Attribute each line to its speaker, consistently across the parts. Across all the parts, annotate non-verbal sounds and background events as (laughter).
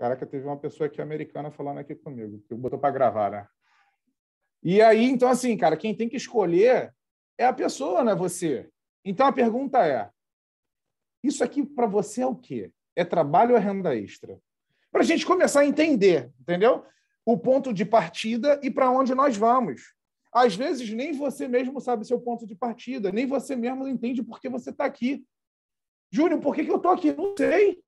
Speaker 1: Caraca, teve uma pessoa aqui americana falando aqui comigo, que botou para gravar, né? E aí, então, assim, cara, quem tem que escolher é a pessoa, não é você. Então a pergunta é: isso aqui para você é o quê? É trabalho ou é renda extra? Para a gente começar a entender, entendeu? O ponto de partida e para onde nós vamos. Às vezes, nem você mesmo sabe seu ponto de partida, nem você mesmo entende por que você está aqui. Júnior, por que, que eu estou aqui? Não sei.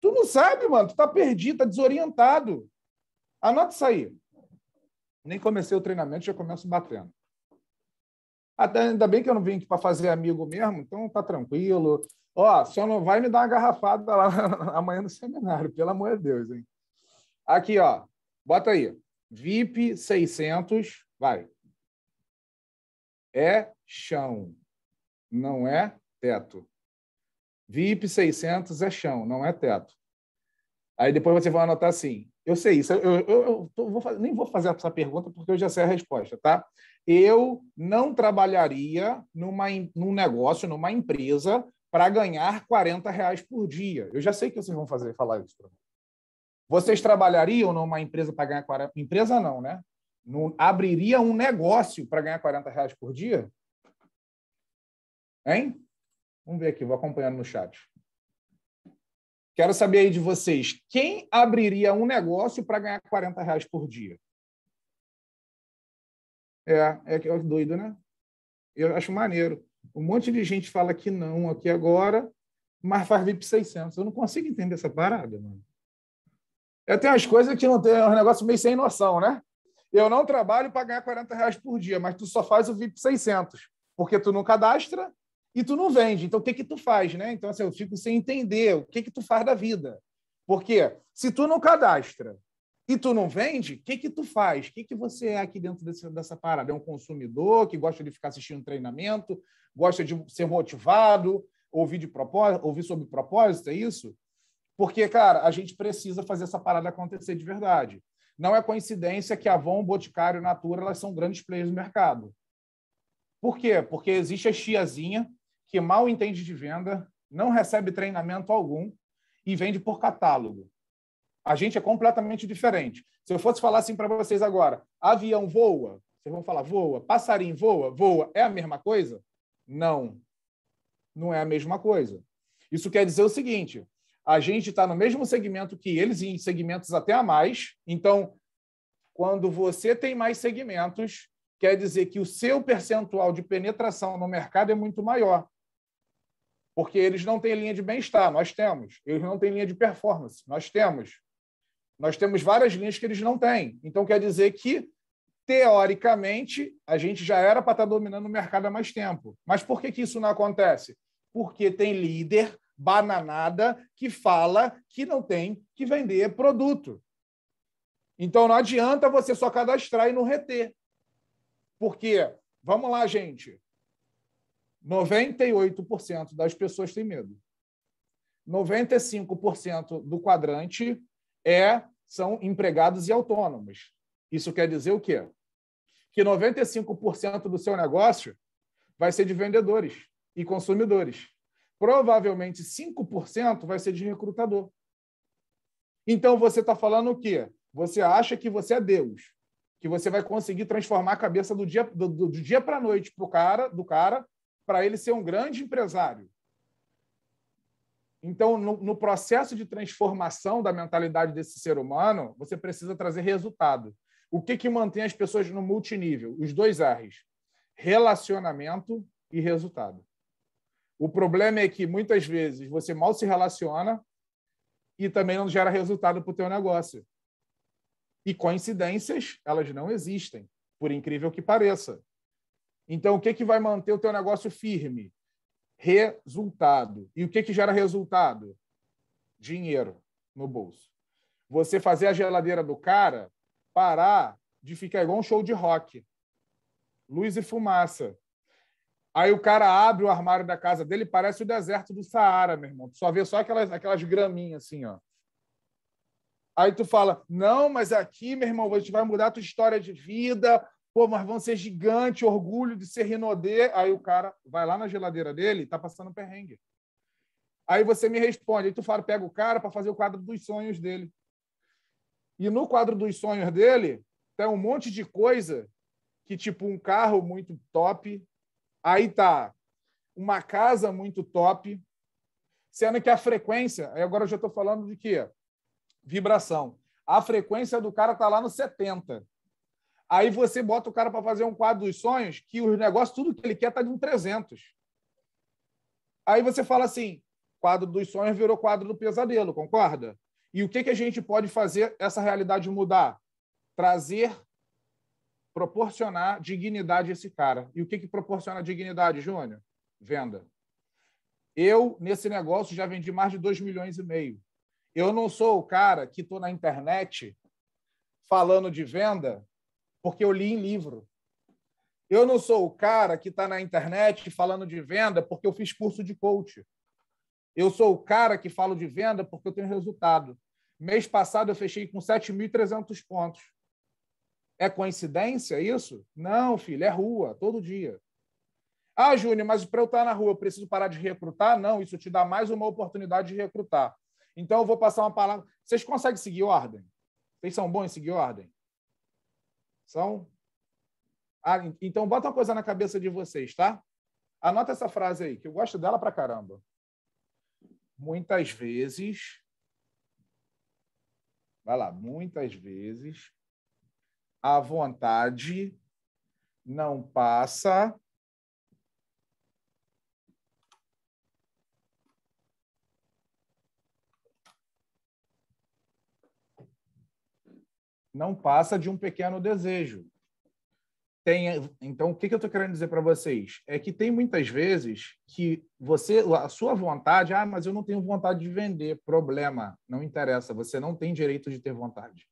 Speaker 1: Tu não sabe, mano. Tu está perdido, está desorientado. Anota isso aí. Nem comecei o treinamento, já começo batendo. Até, ainda bem que eu não vim aqui para fazer amigo mesmo, então tá tranquilo. Ó, só não vai me dar uma garrafada lá (laughs) amanhã no seminário, pelo amor de Deus, hein? Aqui, ó. Bota aí. VIP 600, vai. É chão, não é teto. VIP 600 é chão, não é teto. Aí depois você vai anotar assim. Eu sei isso, eu, eu, eu tô, vou fazer, nem vou fazer essa pergunta porque eu já sei a resposta, tá? Eu não trabalharia numa, num negócio, numa empresa, para ganhar 40 reais por dia. Eu já sei que vocês vão fazer falar isso para mim. Vocês trabalhariam numa empresa para ganhar 40 Empresa não, né? Não, abriria um negócio para ganhar 40 reais por dia? Hein? Vamos ver aqui, vou acompanhando no chat. Quero saber aí de vocês, quem abriria um negócio para ganhar 40 reais por dia? É, é, é doido, né? Eu acho maneiro. Um monte de gente fala que não aqui agora, mas faz VIP 600. Eu não consigo entender essa parada, mano. Eu tenho umas coisas que não tem, é um negócio meio sem noção, né? Eu não trabalho para ganhar 40 reais por dia, mas tu só faz o VIP 600, porque tu não cadastra e tu não vende. Então, o que que tu faz, né? Então, assim, eu fico sem entender o que que tu faz da vida. Porque se tu não cadastra e tu não vende, o que que tu faz? O que que você é aqui dentro desse, dessa parada? É um consumidor que gosta de ficar assistindo treinamento, gosta de ser motivado, ouvir de propósito, ouvir sobre propósito, é isso? Porque, cara, a gente precisa fazer essa parada acontecer de verdade. Não é coincidência que a Avon, Boticário e Natura elas são grandes players no mercado. Por quê? Porque existe a tiazinha que mal entende de venda, não recebe treinamento algum e vende por catálogo. A gente é completamente diferente. Se eu fosse falar assim para vocês agora, avião voa, vocês vão falar voa, passarinho voa, voa, é a mesma coisa? Não, não é a mesma coisa. Isso quer dizer o seguinte: a gente está no mesmo segmento que eles, em segmentos até a mais. Então, quando você tem mais segmentos, quer dizer que o seu percentual de penetração no mercado é muito maior. Porque eles não têm linha de bem-estar, nós temos. Eles não têm linha de performance, nós temos. Nós temos várias linhas que eles não têm. Então, quer dizer que, teoricamente, a gente já era para estar tá dominando o mercado há mais tempo. Mas por que, que isso não acontece? Porque tem líder bananada que fala que não tem que vender produto. Então, não adianta você só cadastrar e não reter. Porque, vamos lá, gente, 98% das pessoas têm medo. 95% do quadrante é são empregados e autônomos. Isso quer dizer o quê? Que 95% do seu negócio vai ser de vendedores e consumidores. Provavelmente 5% vai ser de recrutador. Então você está falando o quê? Você acha que você é Deus, que você vai conseguir transformar a cabeça do dia, do, do dia para a noite pro cara, do cara para ele ser um grande empresário. Então, no, no, processo de transformação da mentalidade desse ser humano, você precisa trazer resultado. O que, que mantém as pessoas no multinível? Os dois R's: relacionamento e resultado. O problema é que muitas vezes você mal se relaciona e também não gera resultado para o teu negócio. E coincidências, elas não existem, por incrível que pareça. Então, o que, que vai manter o teu negócio firme? resultado. E o que, que gera resultado? Dinheiro no bolso. Você fazer a geladeira do cara parar de ficar igual um show de rock. Luz e fumaça. Aí o cara abre o armário da casa dele, parece o deserto do Saara, meu irmão. Tu só vê só aquelas, aquelas graminhas assim, ó. Aí tu fala, não, mas aqui, meu irmão, a gente vai mudar a tua história de vida, Pô, mas vão ser gigante, orgulho de ser Rinodê. Aí o cara vai lá na geladeira dele tá passando perrengue. Aí você me responde, aí tu fala, pega o cara para fazer o quadro dos sonhos dele. E no quadro dos sonhos dele, tem um monte de coisa que, tipo, um carro muito top, aí tá uma casa muito top, sendo que a frequência, aí agora eu já estou falando de quê? Vibração. A frequência do cara tá lá no 70. Aí você bota o cara para fazer um quadro dos sonhos, que o negócio, tudo que ele quer, tá de um 300. Aí você fala assim: quadro dos sonhos virou quadro do pesadelo, concorda? E o que, que a gente pode fazer essa realidade mudar? Trazer, proporcionar dignidade a esse cara. E o que, que proporciona dignidade, Júnior? Venda. Eu, nesse negócio, já vendi mais de 2 milhões e meio. Eu não sou o cara que estou na internet falando de venda porque eu li em livro. Eu não sou o cara que está na internet falando de venda porque eu fiz curso de coach. Eu sou o cara que falo de venda porque eu tenho resultado. Mês passado eu fechei com 7.300 pontos. É coincidência isso? Não, filho, é rua, todo dia. Ah, Júnior, mas para eu estar na rua eu preciso parar de recrutar? Não, isso te dá mais uma oportunidade de recrutar. Então eu vou passar uma palavra. Vocês conseguem seguir ordem? Vocês são bons em seguir ordem? São? Ah, então, bota uma coisa na cabeça de vocês, tá? Anota essa frase aí, que eu gosto dela pra caramba. Muitas vezes. Vai lá, muitas vezes a vontade não passa não passa de um pequeno desejo. Tem, então, o que, que eu estou querendo dizer para vocês? É que tem muitas vezes que você, a sua vontade, ah, mas eu não tenho vontade de vender. Problema, não interessa, você não tem direito de ter vontade.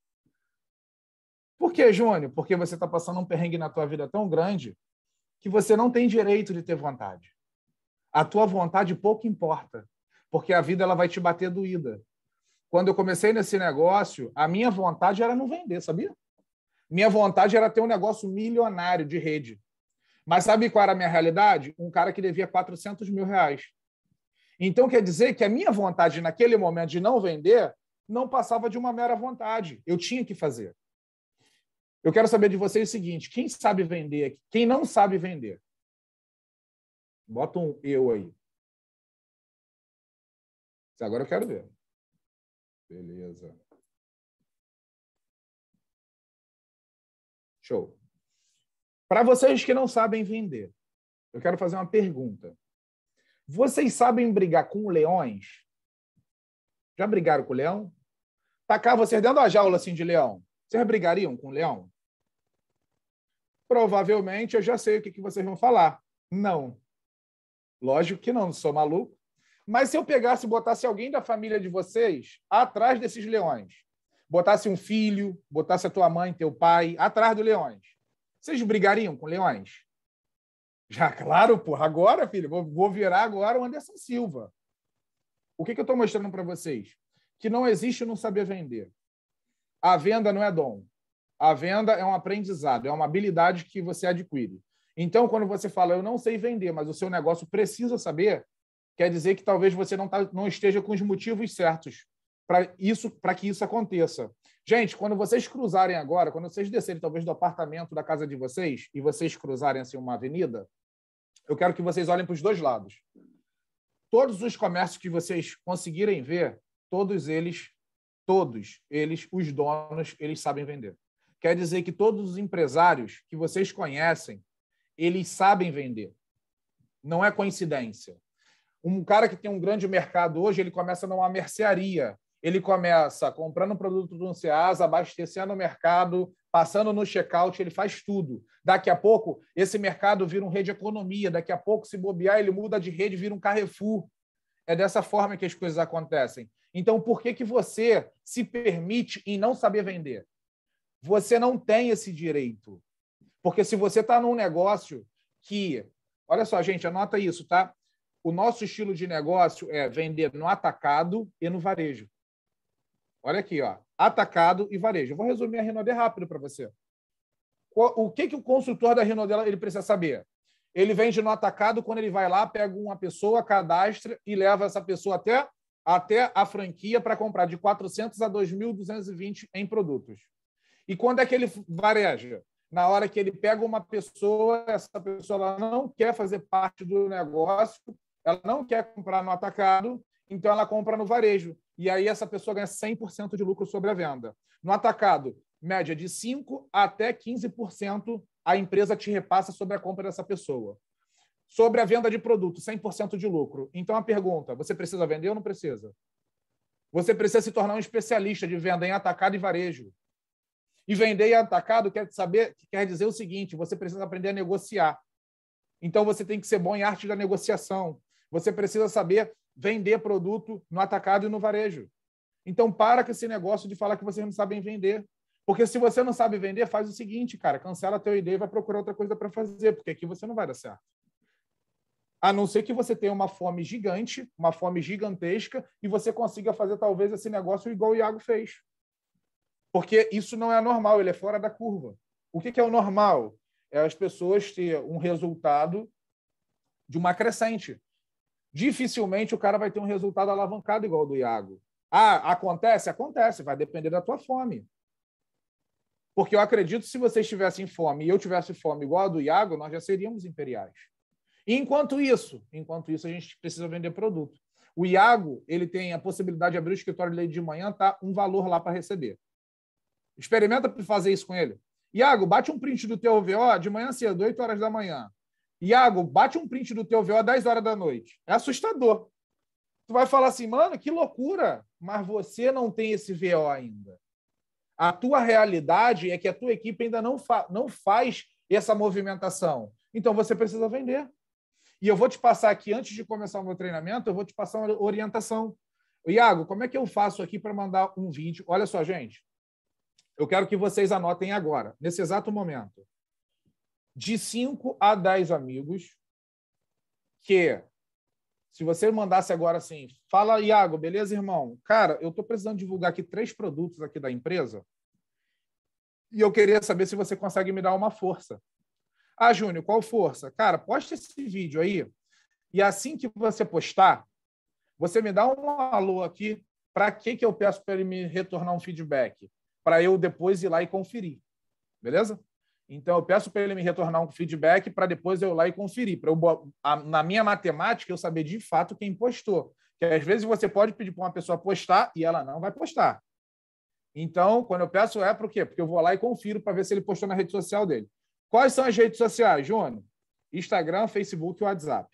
Speaker 1: Por que, Júnior? Porque você está passando um perrengue na tua vida tão grande que você não tem direito de ter vontade. A tua vontade pouco importa, porque a vida ela vai te bater doída quando eu comecei nesse negócio, a minha vontade era não vender, sabia? Minha vontade era ter um negócio milionário de rede. Mas sabe qual era a minha realidade? Um cara que devia 400 mil reais. Então, quer dizer que a minha vontade naquele momento de não vender não passava de uma mera vontade. Eu tinha que fazer. Eu quero saber de vocês o seguinte: quem sabe vender? Quem não sabe vender? Bota um eu aí. Agora eu quero ver. Beleza. Show. Para vocês que não sabem vender, eu quero fazer uma pergunta. Vocês sabem brigar com leões? Já brigaram com o leão? Tacar vocês dentro da jaula assim de leão. Vocês brigariam com leão? Provavelmente eu já sei o que, que vocês vão falar. Não. Lógico que não, não sou maluco. Mas se eu pegasse e botasse alguém da família de vocês atrás desses leões, botasse um filho, botasse a tua mãe, teu pai, atrás dos leões, vocês brigariam com leões? Já, (laughs) claro, porra. Agora, filho, vou, vou virar agora o Anderson Silva. O que, que eu estou mostrando para vocês? Que não existe não saber vender. A venda não é dom. A venda é um aprendizado, é uma habilidade que você adquire. Então, quando você fala, eu não sei vender, mas o seu negócio precisa saber, quer dizer que talvez você não, tá, não esteja com os motivos certos para isso, para que isso aconteça. Gente, quando vocês cruzarem agora, quando vocês descerem talvez do apartamento da casa de vocês e vocês cruzarem assim uma avenida, eu quero que vocês olhem para os dois lados. Todos os comércios que vocês conseguirem ver, todos eles, todos eles, os donos, eles sabem vender. Quer dizer que todos os empresários que vocês conhecem, eles sabem vender. Não é coincidência. Um cara que tem um grande mercado hoje, ele começa numa mercearia. Ele começa comprando produto do Ceasa, abastecendo o mercado, passando no checkout, ele faz tudo. Daqui a pouco, esse mercado vira um rede de economia. Daqui a pouco, se bobear, ele muda de rede, vira um Carrefour. É dessa forma que as coisas acontecem. Então, por que, que você se permite em não saber vender? Você não tem esse direito. Porque se você está num negócio que. Olha só, gente, anota isso, tá? O nosso estilo de negócio é vender no atacado e no varejo. Olha aqui, ó, atacado e varejo. Eu vou resumir a Renaudet rápido para você. O que, que o consultor da Renaudet ele precisa saber? Ele vende no atacado quando ele vai lá, pega uma pessoa, cadastra e leva essa pessoa até até a franquia para comprar de 400 a 2.220 em produtos. E quando é que ele vareja? Na hora que ele pega uma pessoa, essa pessoa não quer fazer parte do negócio, ela não quer comprar no atacado, então ela compra no varejo. E aí essa pessoa ganha 100% de lucro sobre a venda. No atacado, média de 5% até 15% a empresa te repassa sobre a compra dessa pessoa. Sobre a venda de produto, 100% de lucro. Então a pergunta, você precisa vender ou não precisa? Você precisa se tornar um especialista de venda em atacado e varejo. E vender em atacado quer saber, quer dizer o seguinte: você precisa aprender a negociar. Então você tem que ser bom em arte da negociação. Você precisa saber vender produto no atacado e no varejo. Então para com esse negócio de falar que vocês não sabem vender. Porque se você não sabe vender, faz o seguinte, cara, cancela a tua ideia e vai procurar outra coisa para fazer, porque aqui você não vai dar certo. A não ser que você tenha uma fome gigante, uma fome gigantesca, e você consiga fazer talvez esse negócio igual o Iago fez. Porque isso não é normal, ele é fora da curva. O que é o normal? É as pessoas ter um resultado de uma crescente. Dificilmente o cara vai ter um resultado alavancado igual ao do Iago. Ah, acontece? Acontece, vai depender da tua fome. Porque eu acredito que se vocês tivessem fome e eu tivesse fome igual a do Iago, nós já seríamos imperiais. E enquanto isso, enquanto isso, a gente precisa vender produto. O Iago, ele tem a possibilidade de abrir o escritório dele de manhã, tá um valor lá para receber. Experimenta fazer isso com ele. Iago, bate um print do teu VO de manhã cedo, 8 horas da manhã. Iago, bate um print do teu VO 10 horas da noite. É assustador. Tu vai falar assim, mano, que loucura. Mas você não tem esse VO ainda. A tua realidade é que a tua equipe ainda não, fa não faz essa movimentação. Então você precisa vender. E eu vou te passar aqui, antes de começar o meu treinamento, eu vou te passar uma orientação. Iago, como é que eu faço aqui para mandar um vídeo? Olha só, gente. Eu quero que vocês anotem agora, nesse exato momento. De 5 a 10 amigos que, se você mandasse agora assim, fala, Iago, beleza, irmão? Cara, eu estou precisando divulgar aqui três produtos aqui da empresa e eu queria saber se você consegue me dar uma força. Ah, Júnior, qual força? Cara, posta esse vídeo aí e assim que você postar, você me dá um alô aqui. Para que, que eu peço para ele me retornar um feedback? para eu depois ir lá e conferir. Beleza? Então, eu peço para ele me retornar um feedback para depois eu ir lá e conferir. Para eu, na minha matemática, eu saber de fato quem postou. Que às vezes você pode pedir para uma pessoa postar e ela não vai postar. Então, quando eu peço, é o quê? Porque eu vou lá e confiro para ver se ele postou na rede social dele. Quais são as redes sociais, Júnior? Instagram, Facebook e WhatsApp.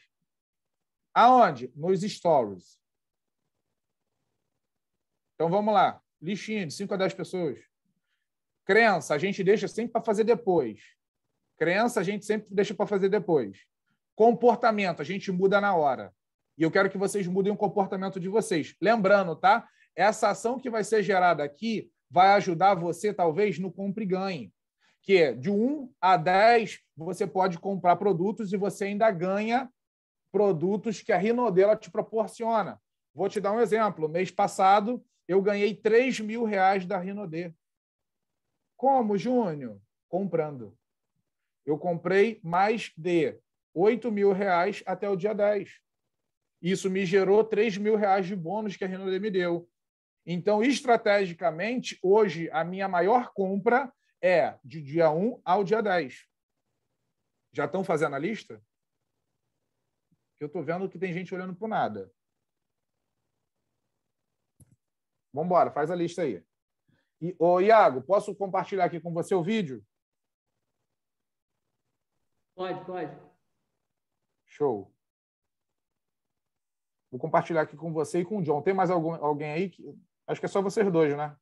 Speaker 1: Aonde? Nos stories. Então vamos lá lixinha de 5 a 10 pessoas. Crença, a gente deixa sempre para fazer depois. Crença, a gente sempre deixa para fazer depois. Comportamento, a gente muda na hora. E eu quero que vocês mudem o comportamento de vocês. Lembrando, tá? Essa ação que vai ser gerada aqui vai ajudar você, talvez, no compre e ganhe. Que é de 1 a 10, você pode comprar produtos e você ainda ganha produtos que a Rinodela te proporciona. Vou te dar um exemplo. Mês passado, eu ganhei 3 mil reais da Rinodê. Como, Júnior? Comprando. Eu comprei mais de 8 mil reais até o dia 10. Isso me gerou 3 mil reais de bônus que a Rinodê me deu. Então, estrategicamente, hoje, a minha maior compra é de dia 1 ao dia 10. Já estão fazendo a lista? Eu estou vendo que tem gente olhando para nada. Vamos embora, faz a lista aí. E, ô, Iago, posso compartilhar aqui com você o vídeo?
Speaker 2: Pode, pode.
Speaker 1: Show. Vou compartilhar aqui com você e com o John. Tem mais algum, alguém aí? Que... Acho que é só vocês dois, né?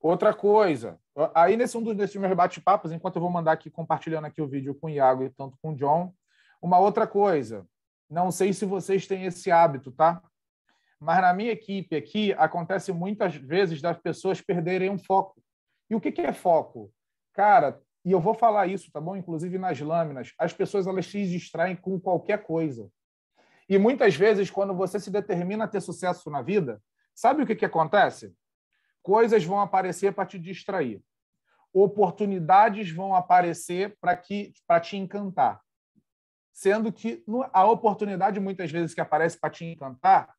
Speaker 1: Outra coisa, aí nesse um desses meus bate-papos, enquanto eu vou mandar aqui compartilhando aqui o vídeo com o Iago e tanto com o John, uma outra coisa, não sei se vocês têm esse hábito, tá? Mas na minha equipe aqui acontece muitas vezes das pessoas perderem um foco. E o que é foco? Cara, e eu vou falar isso, tá bom? Inclusive nas lâminas, as pessoas elas se distraem com qualquer coisa. E muitas vezes, quando você se determina a ter sucesso na vida, sabe o que, que acontece? coisas vão aparecer para te distrair. oportunidades vão aparecer para te encantar. Sendo que a oportunidade muitas vezes que aparece para te encantar,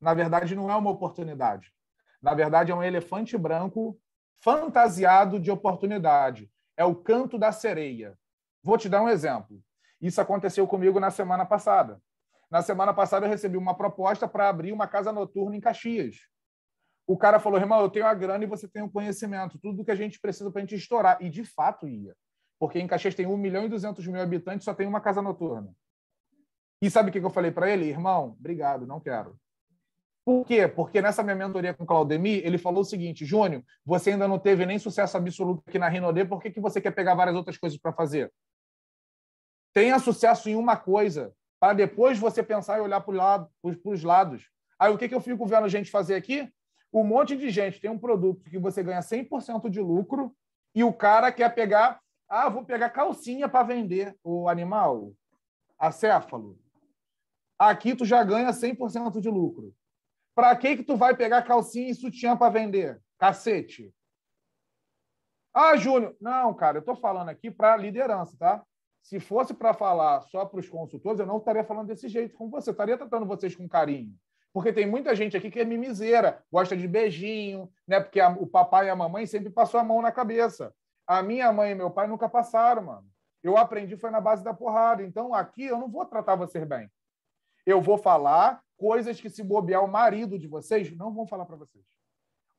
Speaker 1: na verdade não é uma oportunidade. Na verdade é um elefante branco fantasiado de oportunidade. É o canto da sereia. Vou te dar um exemplo. Isso aconteceu comigo na semana passada. Na semana passada eu recebi uma proposta para abrir uma casa noturna em Caxias o cara falou, irmão, eu tenho a grana e você tem o conhecimento, tudo que a gente precisa para a gente estourar. E de fato ia. Porque em Caxias tem 1 milhão e 200 mil habitantes, só tem uma casa noturna. E sabe o que eu falei para ele? Irmão, obrigado, não quero. Por quê? Porque nessa minha mentoria com o Claudemir, ele falou o seguinte: Júnior, você ainda não teve nem sucesso absoluto aqui na Rinode, por que, que você quer pegar várias outras coisas para fazer? Tenha sucesso em uma coisa, para depois você pensar e olhar para lado, os lados. Aí o que, que eu fico vendo gente fazer aqui? um monte de gente tem um produto que você ganha 100% de lucro e o cara quer pegar, ah, vou pegar calcinha para vender o animal, acéfalo. Aqui tu já ganha 100% de lucro. Para que que tu vai pegar calcinha e sutiã para vender? Cacete. Ah, Júnior, não, cara, eu estou falando aqui para liderança, tá? Se fosse para falar só para os consultores, eu não estaria falando desse jeito com você, eu estaria tratando vocês com carinho. Porque tem muita gente aqui que é mimiseira, gosta de beijinho, né? Porque a, o papai e a mamãe sempre passou a mão na cabeça. A minha mãe e meu pai nunca passaram, mano. Eu aprendi foi na base da porrada. Então aqui eu não vou tratar vocês bem. Eu vou falar coisas que se bobear o marido de vocês não vão falar para vocês.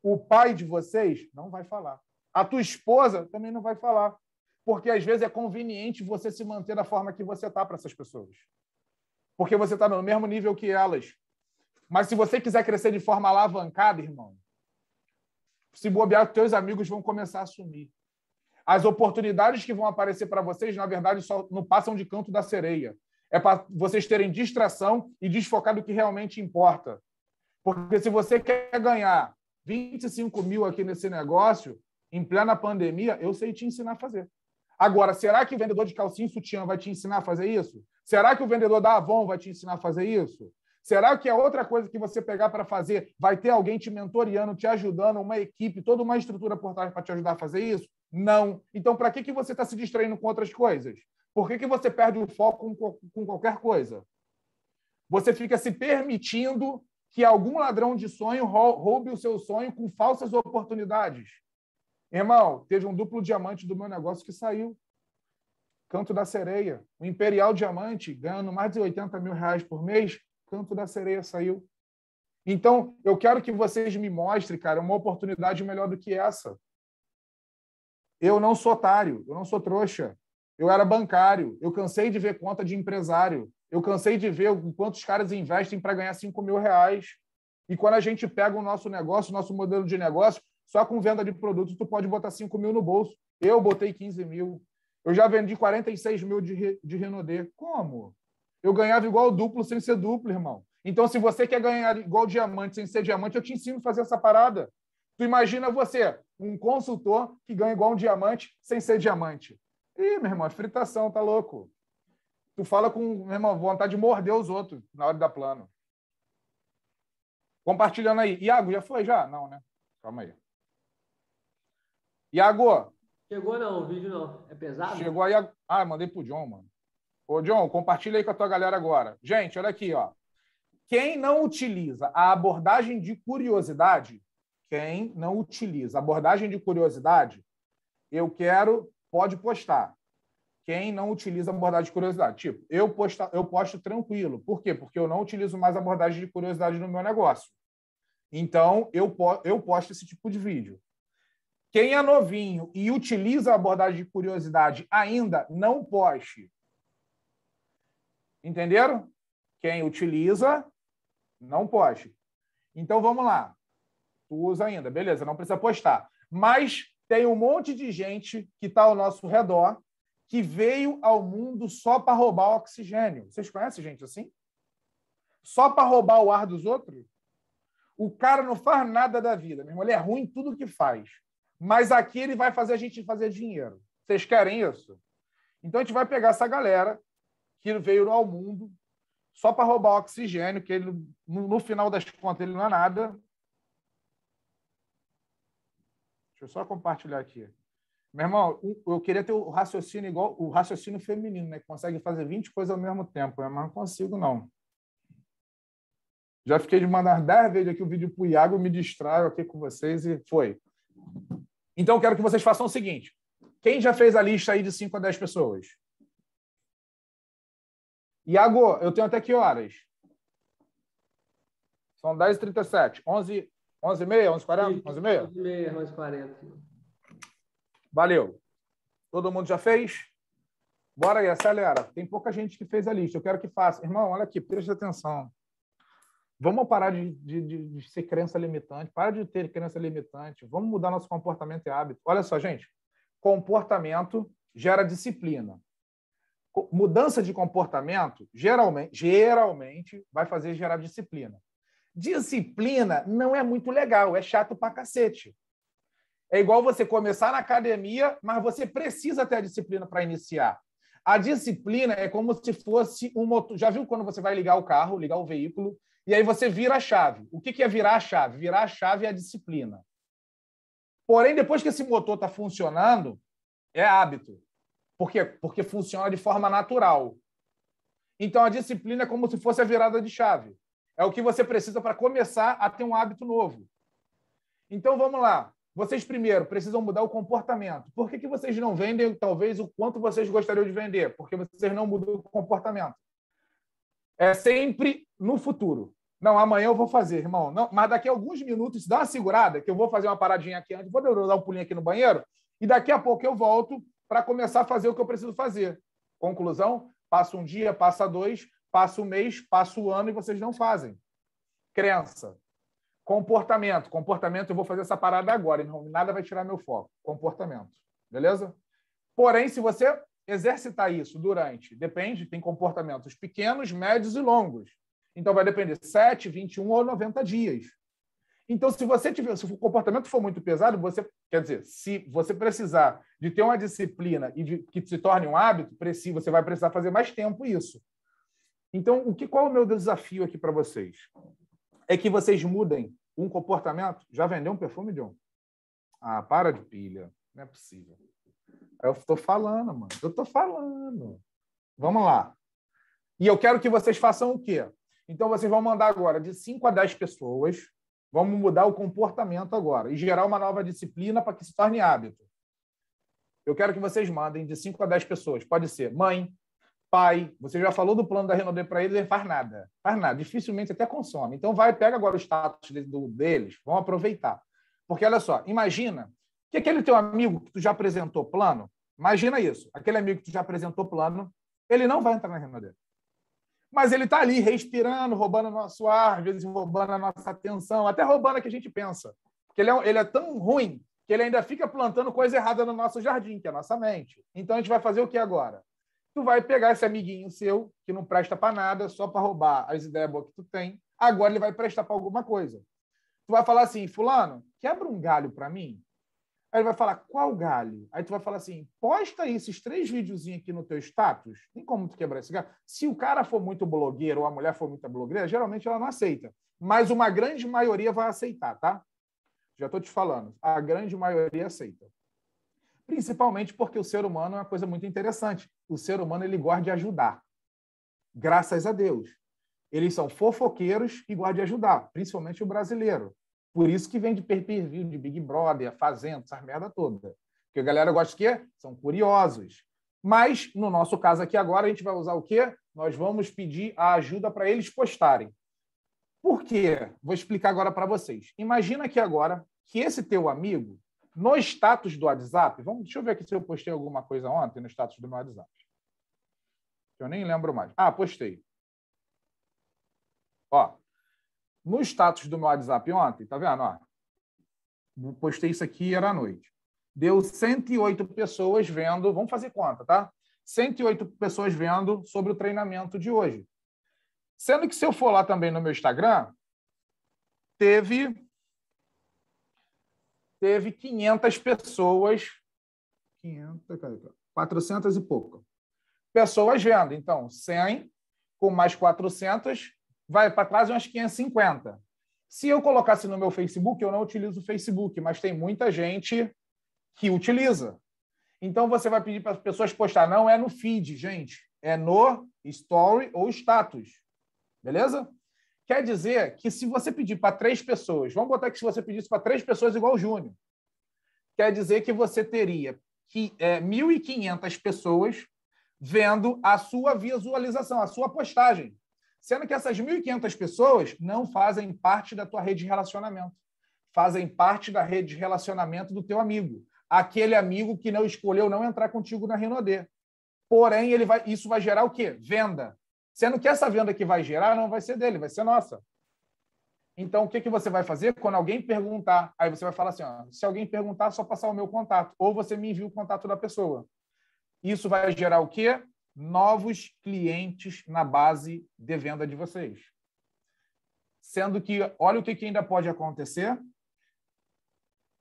Speaker 1: O pai de vocês não vai falar. A tua esposa também não vai falar. Porque às vezes é conveniente você se manter da forma que você está para essas pessoas. Porque você está no mesmo nível que elas. Mas se você quiser crescer de forma alavancada, irmão, se bobear, teus amigos vão começar a sumir. As oportunidades que vão aparecer para vocês, na verdade, só não passam de canto da sereia. É para vocês terem distração e desfocar do que realmente importa. Porque se você quer ganhar 25 mil aqui nesse negócio, em plena pandemia, eu sei te ensinar a fazer. Agora, será que o vendedor de calcinha sutiã vai te ensinar a fazer isso? Será que o vendedor da Avon vai te ensinar a fazer isso? Será que é outra coisa que você pegar para fazer vai ter alguém te mentoreando, te ajudando, uma equipe, toda uma estrutura por trás para te ajudar a fazer isso? Não. Então, para que, que você está se distraindo com outras coisas? Por que, que você perde o foco com, com qualquer coisa? Você fica se permitindo que algum ladrão de sonho roube o seu sonho com falsas oportunidades. Irmão, teve um duplo diamante do meu negócio que saiu. Canto da Sereia. O Imperial Diamante, ganhando mais de 80 mil reais por mês, Canto da Sereia saiu. Então, eu quero que vocês me mostrem, cara, uma oportunidade melhor do que essa. Eu não sou otário, eu não sou trouxa. Eu era bancário, eu cansei de ver conta de empresário, eu cansei de ver o quanto os caras investem para ganhar 5 mil reais. E quando a gente pega o nosso negócio, o nosso modelo de negócio, só com venda de produtos, tu pode botar 5 mil no bolso. Eu botei 15 mil. Eu já vendi 46 mil de, de Renaudet. Como? Eu ganhava igual duplo sem ser duplo, irmão. Então, se você quer ganhar igual diamante sem ser diamante, eu te ensino a fazer essa parada. Tu imagina você, um consultor que ganha igual um diamante sem ser diamante. Ih, meu irmão, é fritação, tá louco. Tu fala com, meu irmão, vontade de morder os outros na hora da plano. Compartilhando aí. Iago, já foi? Já? Não, né? Calma aí. Iago.
Speaker 2: Chegou não, o vídeo não. É pesado?
Speaker 1: Chegou aí. Ah, mandei pro John, mano. Ô, John, compartilha aí com a tua galera agora. Gente, olha aqui, ó. Quem não utiliza a abordagem de curiosidade, quem não utiliza a abordagem de curiosidade, eu quero, pode postar. Quem não utiliza a abordagem de curiosidade. Tipo, eu, posta, eu posto tranquilo. Por quê? Porque eu não utilizo mais a abordagem de curiosidade no meu negócio. Então, eu, eu posto esse tipo de vídeo. Quem é novinho e utiliza a abordagem de curiosidade ainda, não poste. Entenderam? Quem utiliza, não pode. Então vamos lá. Tu usa ainda, beleza, não precisa postar. Mas tem um monte de gente que está ao nosso redor que veio ao mundo só para roubar oxigênio. Vocês conhecem gente assim? Só para roubar o ar dos outros? O cara não faz nada da vida, meu irmão. Ele é ruim em tudo que faz. Mas aqui ele vai fazer a gente fazer dinheiro. Vocês querem isso? Então a gente vai pegar essa galera que veio ao mundo só para roubar oxigênio, que ele, no, final das contas ele não é nada. Deixa eu só compartilhar aqui. Meu irmão, eu queria ter o raciocínio igual o raciocínio feminino, né? Que consegue fazer 20 coisas ao mesmo tempo, né? mas não consigo, não. Já fiquei de mandar 10 vezes aqui o vídeo para o Iago, me distraio aqui com vocês e foi. Então, eu quero que vocês façam o seguinte. Quem já fez a lista aí de 5 a 10 pessoas? Iago, eu tenho até que horas? São 10h37. 11, 11h30, 11h40, 11h30?
Speaker 2: 11h30, 11h40.
Speaker 1: Valeu. Todo mundo já fez? Bora aí, acelera. Tem pouca gente que fez a lista. Eu quero que faça. Irmão, olha aqui, preste atenção. Vamos parar de, de, de, ser crença limitante, para de ter crença limitante, vamos mudar nosso comportamento e hábito. Olha só, gente, comportamento gera disciplina. Mudança de comportamento geralmente, geralmente vai fazer gerar disciplina. Disciplina não é muito legal, é chato pra cacete. É igual você começar na academia, mas você precisa ter a disciplina para iniciar. A disciplina é como se fosse um motor. Já viu quando você vai ligar o carro, ligar o veículo, e aí você vira a chave. O que é virar a chave? Virar a chave é a disciplina. Porém, depois que esse motor está funcionando, é hábito. Por quê? Porque funciona de forma natural. Então, a disciplina é como se fosse a virada de chave. É o que você precisa para começar a ter um hábito novo. Então, vamos lá. Vocês, primeiro, precisam mudar o comportamento. Por que, que vocês não vendem, talvez, o quanto vocês gostariam de vender? Porque vocês não mudam o comportamento. É sempre no futuro. Não, amanhã eu vou fazer, irmão. Não, mas daqui a alguns minutos, dá uma segurada, que eu vou fazer uma paradinha aqui antes, vou dar um pulinho aqui no banheiro, e daqui a pouco eu volto para começar a fazer o que eu preciso fazer. Conclusão: passa um dia, passa dois, passa um mês, passa o um ano e vocês não fazem. Crença. Comportamento. Comportamento, eu vou fazer essa parada agora, não, nada vai tirar meu foco. Comportamento. Beleza? Porém, se você exercitar isso durante, depende, tem comportamentos pequenos, médios e longos. Então, vai depender 7, 21 ou 90 dias. Então, se você tiver, se o comportamento for muito pesado, você, quer dizer, se você precisar de ter uma disciplina e de, que se torne um hábito, você vai precisar fazer mais tempo isso. Então, o que qual é o meu desafio aqui para vocês? É que vocês mudem um comportamento. Já vendeu um perfume, John? Ah, para de pilha. Não é possível. Eu estou falando, mano. Eu estou falando. Vamos lá. E eu quero que vocês façam o quê? Então, vocês vão mandar agora de 5 a 10 pessoas. Vamos mudar o comportamento agora e gerar uma nova disciplina para que se torne hábito. Eu quero que vocês mandem de 5 a 10 pessoas. Pode ser mãe, pai. Você já falou do plano da Renaudet para eles, ele faz nada. Faz nada. Dificilmente até consome. Então, vai, pega agora o status deles, vão aproveitar. Porque, olha só, imagina que aquele teu amigo que tu já apresentou plano, imagina isso, aquele amigo que tu já apresentou plano, ele não vai entrar na Renaudet mas ele está ali respirando, roubando nosso ar, às vezes roubando a nossa atenção, até roubando a que a gente pensa. Porque ele é, ele é tão ruim que ele ainda fica plantando coisa errada no nosso jardim, que é a nossa mente. Então a gente vai fazer o que agora? Tu vai pegar esse amiguinho seu, que não presta para nada, só para roubar as ideias boas que tu tem, agora ele vai prestar para alguma coisa. Tu vai falar assim, fulano, quebra um galho para mim? Aí ele vai falar, qual galho? Aí tu vai falar assim, posta esses três videozinhos aqui no teu status. Tem como tu quebrar esse galho? Se o cara for muito blogueiro ou a mulher for muito blogueira, geralmente ela não aceita. Mas uma grande maioria vai aceitar, tá? Já estou te falando. A grande maioria aceita. Principalmente porque o ser humano é uma coisa muito interessante. O ser humano ele gosta de ajudar. Graças a Deus. Eles são fofoqueiros e gostam de ajudar, principalmente o brasileiro. Por isso que vem de pay-per-view, de Big Brother, Fazenda, essa merda toda. Porque a galera gosta de quê? São curiosos. Mas, no nosso caso aqui agora, a gente vai usar o quê? Nós vamos pedir a ajuda para eles postarem. Por quê? Vou explicar agora para vocês. Imagina aqui agora que esse teu amigo, no status do WhatsApp, vamos, deixa eu ver aqui se eu postei alguma coisa ontem no status do meu WhatsApp. Eu nem lembro mais. Ah, postei. Ó, no status do meu WhatsApp ontem, tá vendo? Ó, postei isso aqui, era à noite. Deu 108 pessoas vendo, vamos fazer conta, tá? 108 pessoas vendo sobre o treinamento de hoje. Sendo que se eu for lá também no meu Instagram, teve teve 500 pessoas, 500, 400 e pouco. Pessoas vendo. Então, 100 com mais 400 vai para trás umas 550. Se eu colocasse no meu Facebook, eu não utilizo o Facebook, mas tem muita gente que utiliza. Então você vai pedir para as pessoas postar. Não é no feed, gente. É no story ou status. Beleza? Quer dizer que se você pedir para três pessoas, vamos botar que se você pedisse para três pessoas igual o Júnior, quer dizer que você teria que, é, 1.500 pessoas vendo a sua visualização, a sua postagem. Sendo que essas 1.500 pessoas não fazem parte da tua rede de relacionamento. Fazem parte da rede de relacionamento do teu amigo aquele amigo que não escolheu não entrar contigo na Renaudet. Porém, ele vai, isso vai gerar o quê? Venda. Sendo que essa venda que vai gerar não vai ser dele, vai ser nossa. Então, o que, que você vai fazer? Quando alguém perguntar, aí você vai falar assim: ó, se alguém perguntar, só passar o meu contato. Ou você me envia o contato da pessoa. Isso vai gerar o quê? Novos clientes na base de venda de vocês. Sendo que, olha o que, ainda pode acontecer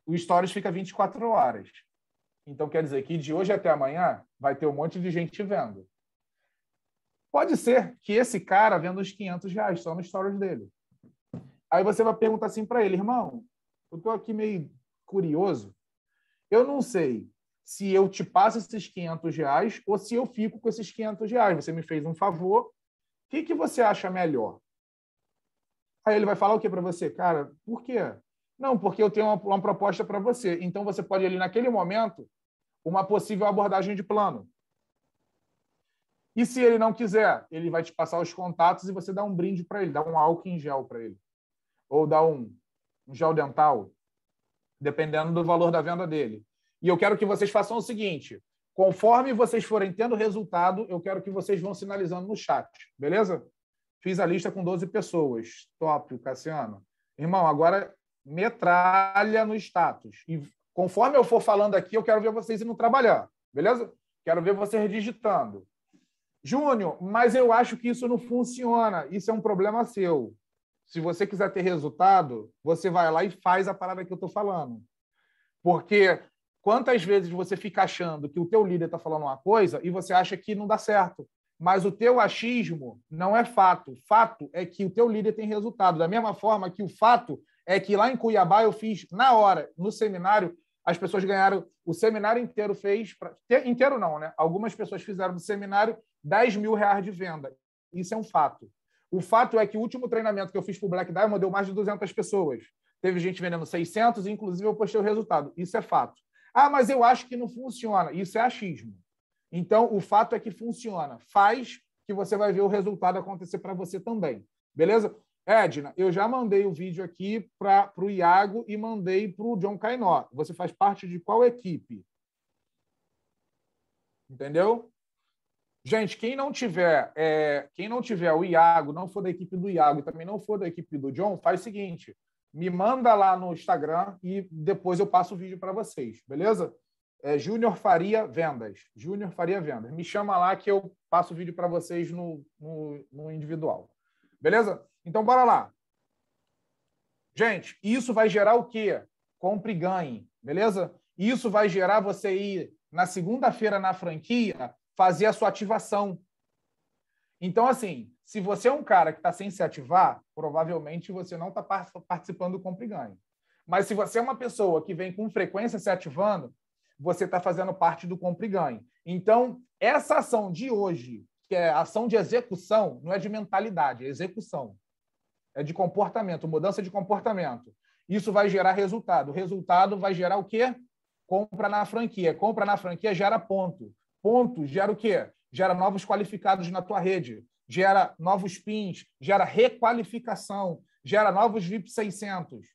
Speaker 1: o Stories fica 24 horas. Então, quer dizer que de hoje até amanhã vai ter um monte de gente vendo. Pode ser que esse cara venda os 500 reais só no Stories dele. Aí você vai perguntar assim para ele, irmão, eu estou aqui meio curioso. Eu não sei se eu te passo esses 500 reais ou se eu fico com esses 500 reais. Você me fez um favor. O que, que você acha melhor? Aí ele vai falar o que para você? Cara, por quê? Não, porque eu tenho uma, uma proposta para você. Então, você pode ali, naquele momento, uma possível abordagem de plano. E se ele não quiser, ele vai te passar os contatos e você dá um brinde para ele, dá um álcool em gel para ele. Ou dá um, um gel dental, dependendo do valor da venda dele. E eu quero que vocês façam o seguinte: conforme vocês forem tendo resultado, eu quero que vocês vão sinalizando no chat, beleza? Fiz a lista com 12 pessoas. Top, Cassiano. Irmão, agora metralha no status. E conforme eu for falando aqui, eu quero ver vocês indo trabalhar, beleza? Quero ver vocês digitando. Júnior, mas eu acho que isso não funciona. Isso é um problema seu. Se você quiser ter resultado, você vai lá e faz a parada que eu estou falando. Porque quantas vezes você fica achando que o teu líder está falando uma coisa e você acha que não dá certo. Mas o teu achismo não é fato. Fato é que o teu líder tem resultado. Da mesma forma que o fato é que lá em Cuiabá eu fiz na hora, no seminário, as pessoas ganharam, o seminário inteiro fez, pra, inteiro não, né? Algumas pessoas fizeram do seminário 10 mil reais de venda. Isso é um fato. O fato é que o último treinamento que eu fiz para o Black Diamond deu mais de 200 pessoas. Teve gente vendendo 600, inclusive eu postei o resultado. Isso é fato. Ah, mas eu acho que não funciona. Isso é achismo. Então, o fato é que funciona. Faz que você vai ver o resultado acontecer para você também. Beleza? Edna, eu já mandei o vídeo aqui para o Iago e mandei para o John Cainó. Você faz parte de qual equipe? Entendeu? Gente, quem não tiver, é, quem não tiver o Iago, não for da equipe do Iago e também não for da equipe do John, faz o seguinte: me manda lá no Instagram e depois eu passo o vídeo para vocês, beleza? É Júnior Faria Vendas. Júnior Faria Vendas. Me chama lá que eu passo o vídeo para vocês no, no, no individual. Beleza? Então, bora lá. Gente, isso vai gerar o quê? Compre e ganhe, beleza? Isso vai gerar você ir na segunda-feira na franquia fazer a sua ativação. Então, assim, se você é um cara que está sem se ativar, provavelmente você não está participando do compre e ganhe. Mas se você é uma pessoa que vem com frequência se ativando, você está fazendo parte do compre e ganhe. Então, essa ação de hoje, que é ação de execução, não é de mentalidade, é execução é de comportamento, mudança de comportamento. Isso vai gerar resultado. O resultado vai gerar o quê? Compra na franquia. Compra na franquia gera ponto. Ponto gera o quê? Gera novos qualificados na tua rede, gera novos pins, gera requalificação, gera novos VIP 600.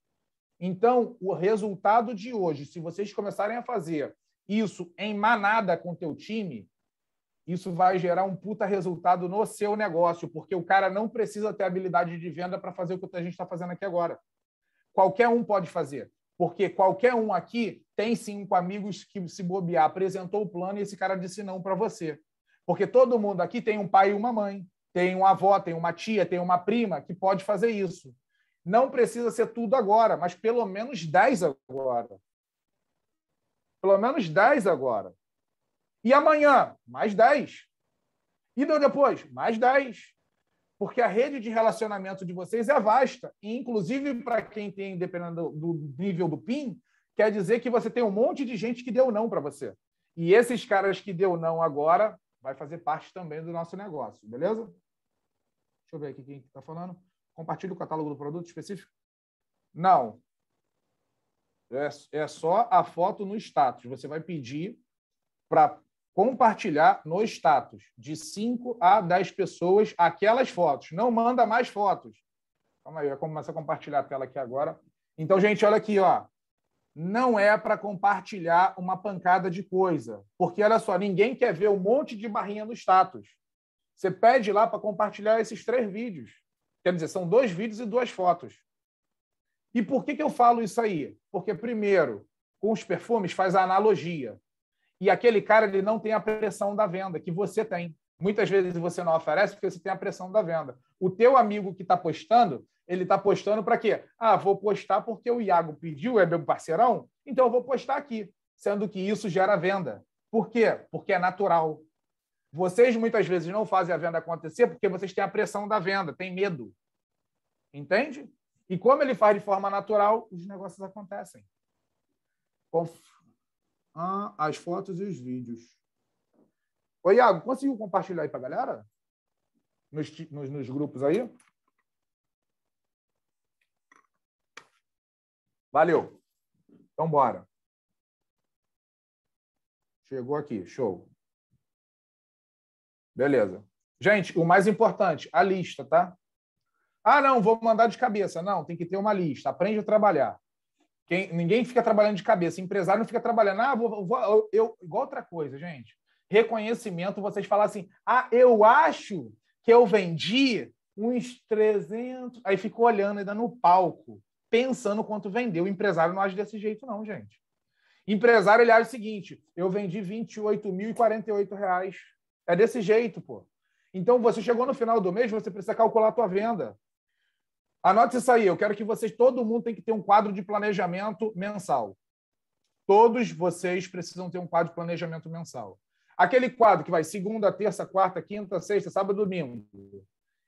Speaker 1: Então, o resultado de hoje, se vocês começarem a fazer isso em manada com teu time, isso vai gerar um puta resultado no seu negócio, porque o cara não precisa ter habilidade de venda para fazer o que a gente está fazendo aqui agora. Qualquer um pode fazer, porque qualquer um aqui tem cinco amigos que se bobear, apresentou o plano e esse cara disse não para você. Porque todo mundo aqui tem um pai e uma mãe, tem uma avó, tem uma tia, tem uma prima que pode fazer isso. Não precisa ser tudo agora, mas pelo menos 10 agora. Pelo menos 10 agora. E amanhã, mais 10. E depois, mais 10. Porque a rede de relacionamento de vocês é vasta. E, inclusive, para quem tem, dependendo do nível do PIN, quer dizer que você tem um monte de gente que deu não para você. E esses caras que deu não agora vai fazer parte também do nosso negócio, beleza? Deixa eu ver aqui quem está falando. Compartilha o catálogo do produto específico? Não. É, é só a foto no status. Você vai pedir para compartilhar no status de 5 a 10 pessoas aquelas fotos. Não manda mais fotos. Calma aí, eu começo a compartilhar a tela aqui agora. Então, gente, olha aqui, ó. Não é para compartilhar uma pancada de coisa. Porque, olha só, ninguém quer ver um monte de barrinha no status. Você pede lá para compartilhar esses três vídeos. Quer dizer, são dois vídeos e duas fotos. E por que, que eu falo isso aí? Porque, primeiro, com os perfumes faz a analogia. E aquele cara ele não tem a pressão da venda que você tem. Muitas vezes você não oferece porque você tem a pressão da venda. O teu amigo que está postando, ele está postando para quê? Ah, vou postar porque o Iago pediu, é meu parceirão, então eu vou postar aqui. Sendo que isso gera venda. Por quê? Porque é natural. Vocês muitas vezes não fazem a venda acontecer porque vocês têm a pressão da venda, têm medo. Entende? E como ele faz de forma natural, os negócios acontecem. Ah, as fotos e os vídeos. Oi, Iago, conseguiu compartilhar aí para a galera? Nos, nos, nos grupos aí? Valeu. Então, bora. Chegou aqui, show. Beleza. Gente, o mais importante, a lista, tá? Ah, não, vou mandar de cabeça. Não, tem que ter uma lista. Aprende a trabalhar. Quem, ninguém fica trabalhando de cabeça. Empresário não fica trabalhando. Ah, vou, vou, eu, igual outra coisa, gente. Reconhecimento, vocês falam assim: ah, eu acho que eu vendi uns 300. Aí ficou olhando ainda no palco, pensando quanto vendeu. O empresário não age desse jeito, não, gente. Empresário, ele age o seguinte: eu vendi R$ 28.048. É desse jeito, pô. Então, você chegou no final do mês, você precisa calcular a tua venda. Anote isso aí. Eu quero que vocês, todo mundo tem que ter um quadro de planejamento mensal. Todos vocês precisam ter um quadro de planejamento mensal. Aquele quadro que vai segunda, terça, quarta, quinta, sexta, sábado, domingo.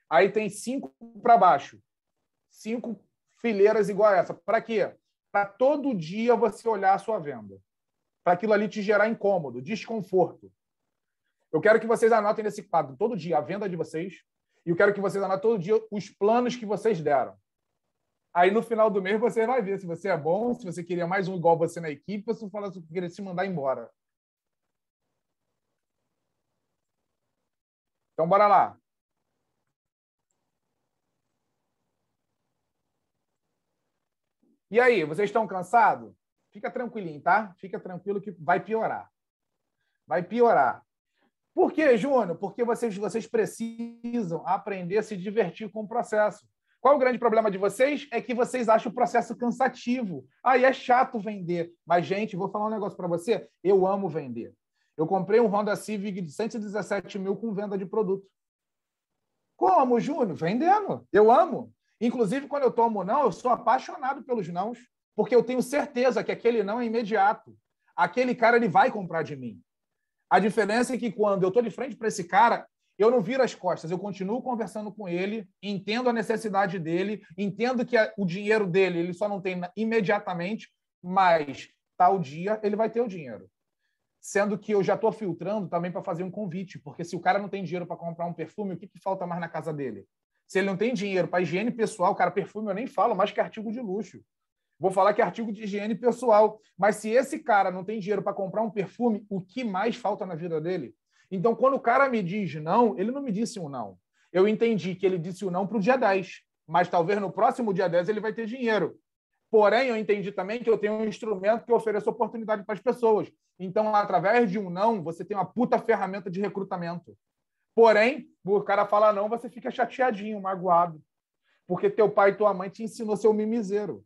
Speaker 1: Aí tem cinco para baixo. Cinco fileiras igual a essa. Para quê? Para todo dia você olhar a sua venda. Para aquilo ali te gerar incômodo, desconforto. Eu quero que vocês anotem nesse quadro todo dia a venda de vocês, e eu quero que vocês anotem todo dia os planos que vocês deram. Aí no final do mês você vai ver se você é bom, se você queria mais um igual você na equipe, ou se você fala se queria se mandar embora. Então bora lá. E aí, vocês estão cansados? Fica tranquilinho, tá? Fica tranquilo que vai piorar. Vai piorar. Por quê, Júnior? Porque vocês, vocês precisam aprender a se divertir com o processo. Qual o grande problema de vocês? É que vocês acham o processo cansativo. Aí é chato vender. Mas, gente, vou falar um negócio para você. Eu amo vender. Eu comprei um Honda Civic de 117 mil com venda de produto. Como, Júnior? Vendendo. Eu amo. Inclusive, quando eu tomo não, eu sou apaixonado pelos nãos, porque eu tenho certeza que aquele não é imediato. Aquele cara ele vai comprar de mim. A diferença é que quando eu estou de frente para esse cara, eu não viro as costas, eu continuo conversando com ele, entendo a necessidade dele, entendo que o dinheiro dele ele só não tem imediatamente, mas tal dia ele vai ter o dinheiro. Sendo que eu já estou filtrando também para fazer um convite, porque se o cara não tem dinheiro para comprar um perfume, o que, que falta mais na casa dele? Se ele não tem dinheiro para higiene pessoal, cara, perfume eu nem falo, mais que artigo de luxo. Vou falar que é artigo de higiene pessoal. Mas se esse cara não tem dinheiro para comprar um perfume, o que mais falta na vida dele? Então, quando o cara me diz não, ele não me disse um não. Eu entendi que ele disse o um não para o dia 10, mas talvez no próximo dia 10 ele vai ter dinheiro. Porém, eu entendi também que eu tenho um instrumento que ofereço oportunidade para as pessoas. Então, através de um não, você tem uma puta ferramenta de recrutamento. Porém, o cara fala não, você fica chateadinho, magoado. Porque teu pai e tua mãe te ensinou ser um mimiseiro.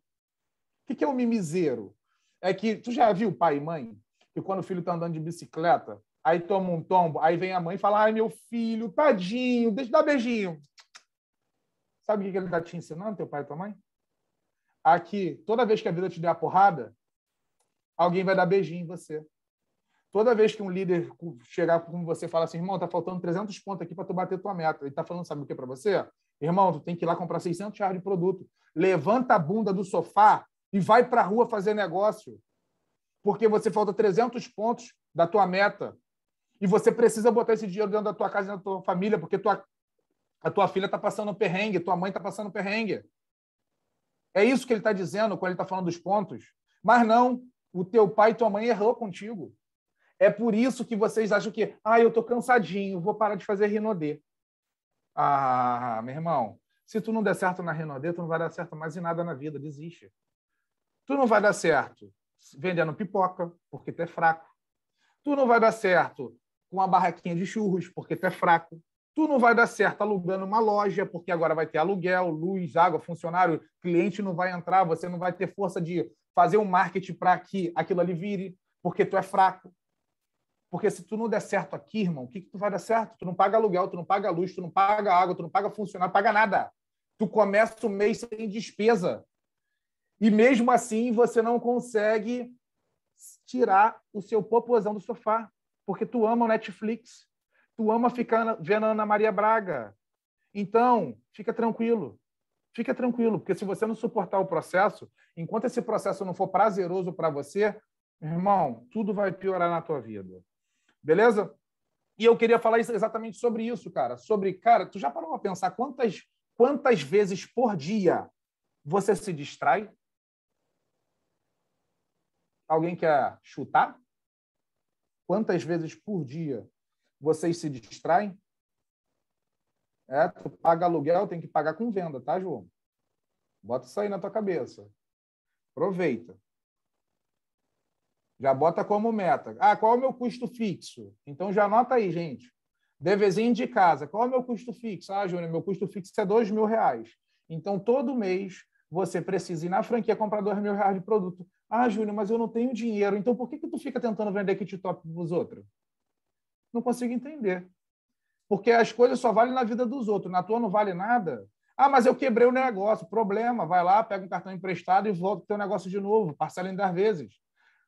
Speaker 1: O que é o um mimiseiro? É que tu já viu pai e mãe que quando o filho está andando de bicicleta, aí toma um tombo, aí vem a mãe e fala: "Ai, meu filho, tadinho, deixa eu dar beijinho". Sabe o que ele está te ensinando, teu pai e tua mãe? Aqui, toda vez que a vida te der a porrada, alguém vai dar beijinho em você. Toda vez que um líder chegar com você e falar assim, irmão, tá faltando 300 pontos aqui para tu bater tua meta. Ele tá falando, sabe o que para você? Irmão, tu tem que ir lá comprar 600 reais de produto. Levanta a bunda do sofá e vai para a rua fazer negócio. Porque você falta 300 pontos, da tua meta. E você precisa botar esse dinheiro dentro da tua casa e da tua família, porque tua, a tua filha está passando perrengue, tua mãe está passando perrengue. É isso que ele está dizendo quando ele está falando dos pontos. Mas não, o teu pai e tua mãe errou contigo. É por isso que vocês acham que, ah, eu estou cansadinho, vou parar de fazer Rinodê. Ah, meu irmão, se tu não der certo na Renaudet, tu não vai dar certo mais em nada na vida, desiste. Tu não vai dar certo vendendo pipoca, porque tu é fraco. Tu não vai dar certo com uma barraquinha de churros, porque tu é fraco. Tu não vai dar certo alugando uma loja, porque agora vai ter aluguel, luz, água, funcionário, cliente não vai entrar, você não vai ter força de fazer um marketing para que aquilo ali vire, porque tu é fraco. Porque se tu não der certo aqui, irmão, o que, que tu vai dar certo? Tu não paga aluguel, tu não paga luz, tu não paga água, tu não paga funcionário, paga nada. Tu começa o mês sem despesa. E mesmo assim você não consegue tirar o seu popozão do sofá, porque tu ama o Netflix, tu ama ficar vendo Ana Maria Braga. Então, fica tranquilo. Fica tranquilo, porque se você não suportar o processo, enquanto esse processo não for prazeroso para você, irmão, tudo vai piorar na tua vida. Beleza? E eu queria falar exatamente sobre isso, cara. Sobre, cara, tu já parou para pensar quantas, quantas vezes por dia você se distrai? Alguém quer chutar? Quantas vezes por dia vocês se distraem? É, tu paga aluguel, tem que pagar com venda, tá, João? Bota isso aí na tua cabeça. Aproveita. Já bota como meta. Ah, qual é o meu custo fixo? Então já anota aí, gente. Devezinho de casa. Qual é o meu custo fixo? Ah, Júnior, meu custo fixo é dois mil reais. Então, todo mês, você precisa ir na franquia comprar dois mil reais de produto. Ah, Júnior, mas eu não tenho dinheiro. Então, por que, que tu fica tentando vender kit top para os outros? Não consigo entender. Porque as coisas só valem na vida dos outros. Na tua não vale nada. Ah, mas eu quebrei o negócio. Problema. Vai lá, pega um cartão emprestado e volta o teu negócio de novo. Parcela em 10 vezes.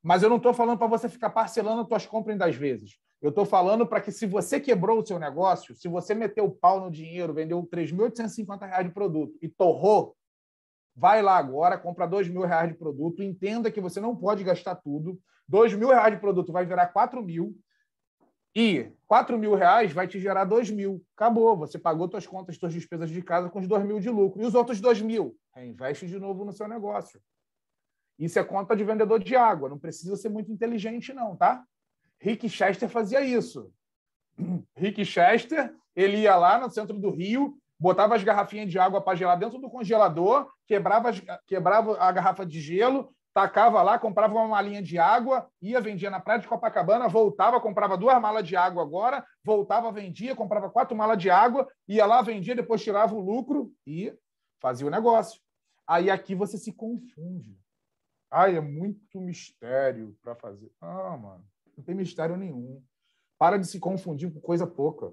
Speaker 1: Mas eu não estou falando para você ficar parcelando as tuas compras em 10 vezes. Eu estou falando para que, se você quebrou o seu negócio, se você meteu o pau no dinheiro, vendeu R$ 3.850 de produto e torrou, vai lá agora, compra R$ 2.000 de produto, entenda que você não pode gastar tudo. R$ 2.000 de produto vai virar R$ mil e R$ mil reais vai te gerar R$ mil. Acabou, você pagou suas contas, suas despesas de casa com os R$ mil de lucro. E os outros R$ mil? Reinveste de novo no seu negócio. Isso é conta de vendedor de água, não precisa ser muito inteligente, não, tá? Rick Chester fazia isso. (clears throat) Rick Chester, ele ia lá no centro do Rio, botava as garrafinhas de água para gelar dentro do congelador, quebrava, quebrava a garrafa de gelo, tacava lá, comprava uma malinha de água, ia, vendia na praia de Copacabana, voltava, comprava duas malas de água agora, voltava, vendia, comprava quatro malas de água, ia lá, vendia, depois tirava o lucro e fazia o negócio. Aí aqui você se confunde. Ai, é muito mistério para fazer. Ah, mano, não tem mistério nenhum. Para de se confundir com coisa pouca.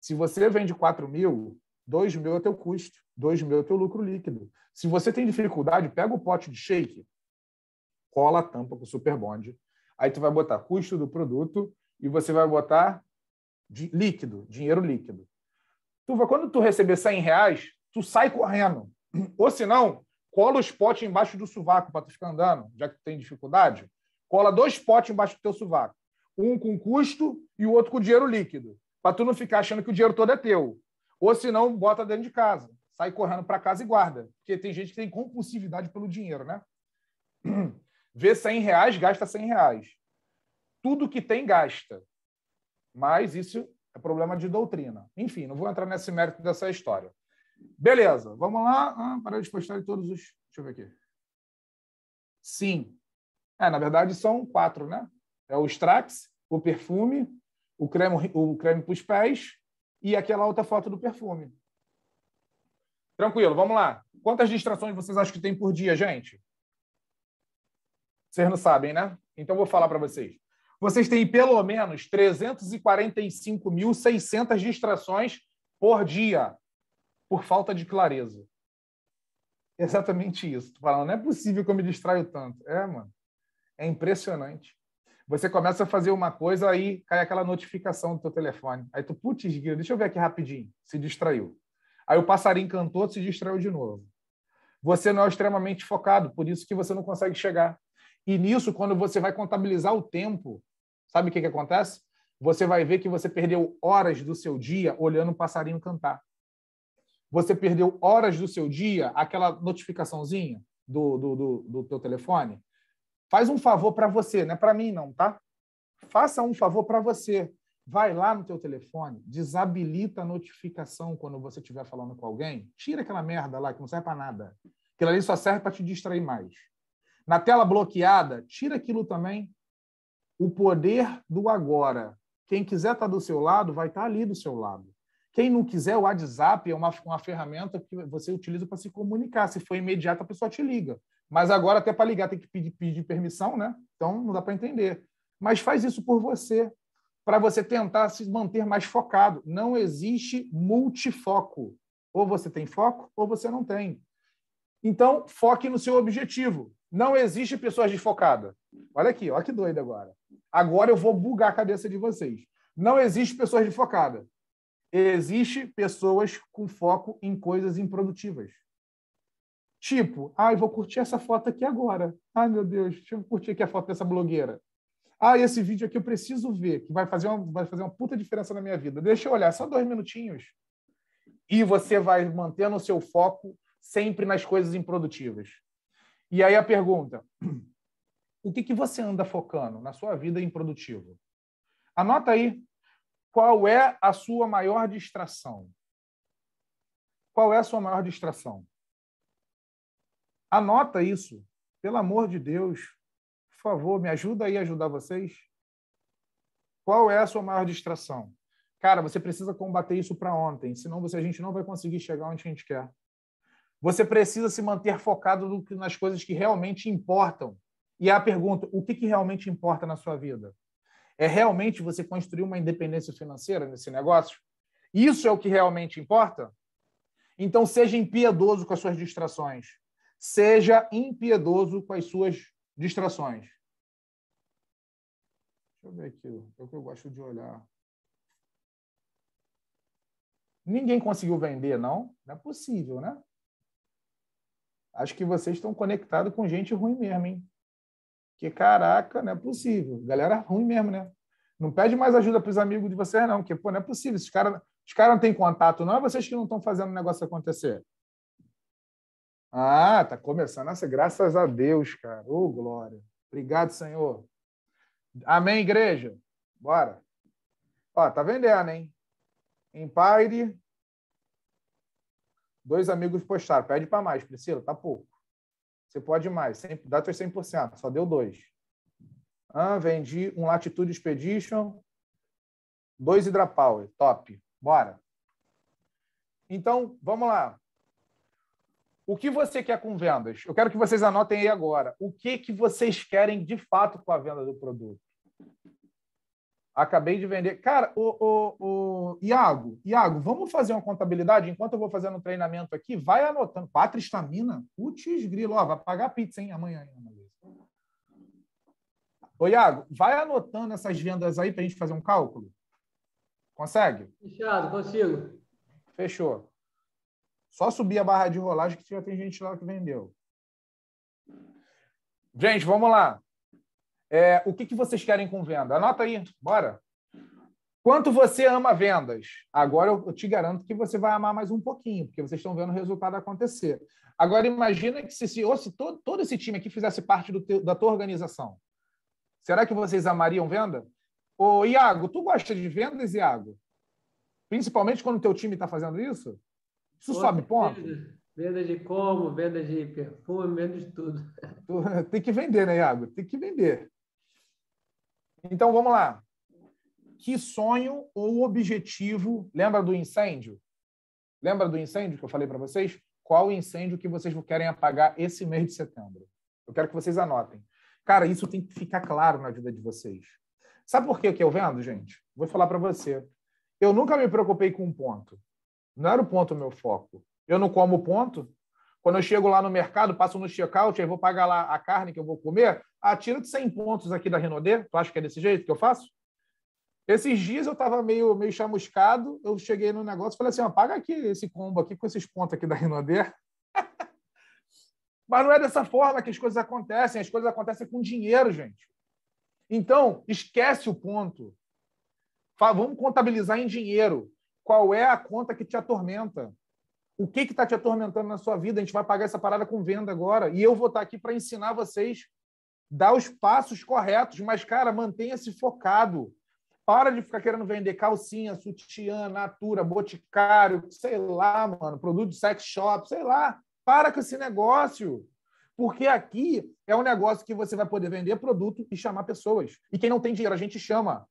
Speaker 1: Se você vende 4 mil, 2 mil é teu custo, 2 mil é teu lucro líquido. Se você tem dificuldade, pega o pote de shake, cola a tampa com o super bond, aí tu vai botar custo do produto e você vai botar de líquido, dinheiro líquido. Tu quando tu receber 100 reais, tu sai correndo. (clears throat) Ou se não, cola os potes embaixo do sovaco para tu ficar andando, já que tu tem dificuldade. Cola dois potes embaixo do teu sovaco. Um com custo e o outro com dinheiro líquido. Para tu não ficar achando que o dinheiro todo é teu. Ou se não, bota dentro de casa. Sai correndo para casa e guarda. Porque tem gente que tem compulsividade pelo dinheiro, né? (clears throat) Vê 100 reais, gasta 100 reais. Tudo que tem, gasta. Mas isso é problema de doutrina. Enfim, não vou entrar nesse mérito dessa história. Beleza, vamos lá. Ah, para de postar todos os. Deixa eu ver aqui. Sim. É, na verdade, são quatro, né? É o Strax, o perfume, o creme, o creme para os pés e aquela outra foto do perfume. Tranquilo, vamos lá. Quantas distrações vocês acham que tem por dia, gente? Vocês não sabem, né? Então, vou falar para vocês. Vocês têm pelo menos 345.600 distrações por dia por falta de clareza. Exatamente isso. Tu fala, não é possível que eu me distraio tanto. É, mano. É impressionante. Você começa a fazer uma coisa, aí cai aquela notificação do teu telefone. Aí tu, putz, deixa eu ver aqui rapidinho. Se distraiu. Aí o passarinho cantou, se distraiu de novo. Você não é extremamente focado, por isso que você não consegue chegar. E nisso, quando você vai contabilizar o tempo, sabe o que, que acontece? Você vai ver que você perdeu horas do seu dia olhando um passarinho cantar. Você perdeu horas do seu dia, aquela notificaçãozinha do, do, do, do teu telefone. Faz um favor para você, não é para mim não, tá? Faça um favor para você. Vai lá no teu telefone, desabilita a notificação quando você estiver falando com alguém. Tira aquela merda lá que não serve para nada. Aquilo ali só serve para te distrair mais. Na tela bloqueada, tira aquilo também. O poder do agora. Quem quiser estar tá do seu lado, vai estar tá ali do seu lado. Quem não quiser, o WhatsApp é uma, uma ferramenta que você utiliza para se comunicar. Se for imediato, a pessoa te liga. Mas agora, até para ligar, tem que pedir, pedir permissão, né? Então, não dá para entender. Mas faz isso por você para você tentar se manter mais focado. Não existe multifoco. Ou você tem foco ou você não tem. Então, foque no seu objetivo. Não existe pessoas desfocadas. Olha aqui, olha que doido agora. Agora eu vou bugar a cabeça de vocês. Não existe pessoas desfocadas. Existe pessoas com foco em coisas improdutivas. Tipo, ah, eu vou curtir essa foto aqui agora. Ai, meu Deus, deixa eu curtir aqui a foto dessa blogueira. Ah, esse vídeo aqui eu preciso ver, que vai fazer uma, vai fazer uma puta diferença na minha vida. Deixa eu olhar, só dois minutinhos. E você vai mantendo o seu foco sempre nas coisas improdutivas. E aí a pergunta: (clears throat) o que, que você anda focando na sua vida improdutivo? Anota aí qual é a sua maior distração. Qual é a sua maior distração? Anota isso, pelo amor de Deus. Por favor, me ajuda aí a ajudar vocês. Qual é a sua maior distração? Cara, você precisa combater isso para ontem, senão você, a gente não vai conseguir chegar onde a gente quer. Você precisa se manter focado nas coisas que realmente importam. E a pergunta: o que, que realmente importa na sua vida? É realmente você construir uma independência financeira nesse negócio? Isso é o que realmente importa? Então, seja impiedoso com as suas distrações. Seja impiedoso com as suas Distrações. Deixa eu ver aqui. É o que eu gosto de olhar. Ninguém conseguiu vender, não? Não é possível, né? Acho que vocês estão conectados com gente ruim mesmo, hein? Que caraca, não é possível. Galera ruim mesmo, né? Não pede mais ajuda para os amigos de vocês, não, porque pô, não é possível. Os caras os cara não têm contato, não é vocês que não estão fazendo o negócio acontecer. Ah, tá começando essa, graças a Deus, cara. Ô, oh, glória. Obrigado, Senhor. Amém, igreja. Bora. Ó, tá vendendo, hein? Empire. Dois amigos postaram. Pede para mais, Priscila, tá pouco. Você pode mais. Dá teus 100%. Só deu dois. Ah, vendi um Latitude Expedition. Dois Hidrapower. Top. Bora. Então, vamos lá. O que você quer com vendas? Eu quero que vocês anotem aí agora. O que, que vocês querem de fato com a venda do produto? Acabei de vender. Cara, o, o, o Iago, Iago, vamos fazer uma contabilidade? Enquanto eu vou fazendo um treinamento aqui, vai anotando. Pátria estamina? Putz, grilo. Ó, vai pagar pizza, hein? Amanhã. Ô, Iago, vai anotando essas vendas aí para a gente fazer um cálculo? Consegue?
Speaker 2: Fechado, consigo.
Speaker 1: Fechou. Só subir a barra de rolagem que já tem gente lá que vendeu. Gente, vamos lá. É, o que, que vocês querem com venda? Anota aí, bora. Quanto você ama vendas? Agora eu te garanto que você vai amar mais um pouquinho, porque vocês estão vendo o resultado acontecer. Agora imagina que se, se, se todo, todo esse time aqui fizesse parte teu, da tua organização, será que vocês amariam venda? Ô, Iago, tu gosta de vendas, Iago? Principalmente quando o teu time está fazendo isso? Isso Outra sobe ponto?
Speaker 2: Venda de como, venda de perfume, venda de tudo.
Speaker 1: Tem que vender, né, Iago? Tem que vender. Então, vamos lá. Que sonho ou objetivo... Lembra do incêndio? Lembra do incêndio que eu falei para vocês? Qual incêndio que vocês querem apagar esse mês de setembro? Eu quero que vocês anotem. Cara, isso tem que ficar claro na vida de vocês. Sabe por que eu vendo, gente? Vou falar para você. Eu nunca me preocupei com um ponto. Não era o ponto o meu foco. Eu não como ponto. Quando eu chego lá no mercado, passo no checkout, aí vou pagar lá a carne que eu vou comer, ah, de 100 pontos aqui da Renaudet. Tu acha que é desse jeito que eu faço? Esses dias eu estava meio, meio chamuscado, eu cheguei no negócio e falei assim, ó, paga aqui esse combo aqui com esses pontos aqui da Renaudet. (laughs) Mas não é dessa forma que as coisas acontecem. As coisas acontecem com dinheiro, gente. Então, esquece o ponto. Vamos contabilizar em dinheiro. Qual é a conta que te atormenta? O que está te atormentando na sua vida? A gente vai pagar essa parada com venda agora. E eu vou estar tá aqui para ensinar vocês, dar os passos corretos. Mas, cara, mantenha-se focado. Para de ficar querendo vender calcinha, sutiã, natura, boticário, sei lá, mano, produto de sex shop, sei lá. Para com esse negócio. Porque aqui é um negócio que você vai poder vender produto e chamar pessoas. E quem não tem dinheiro, a gente chama.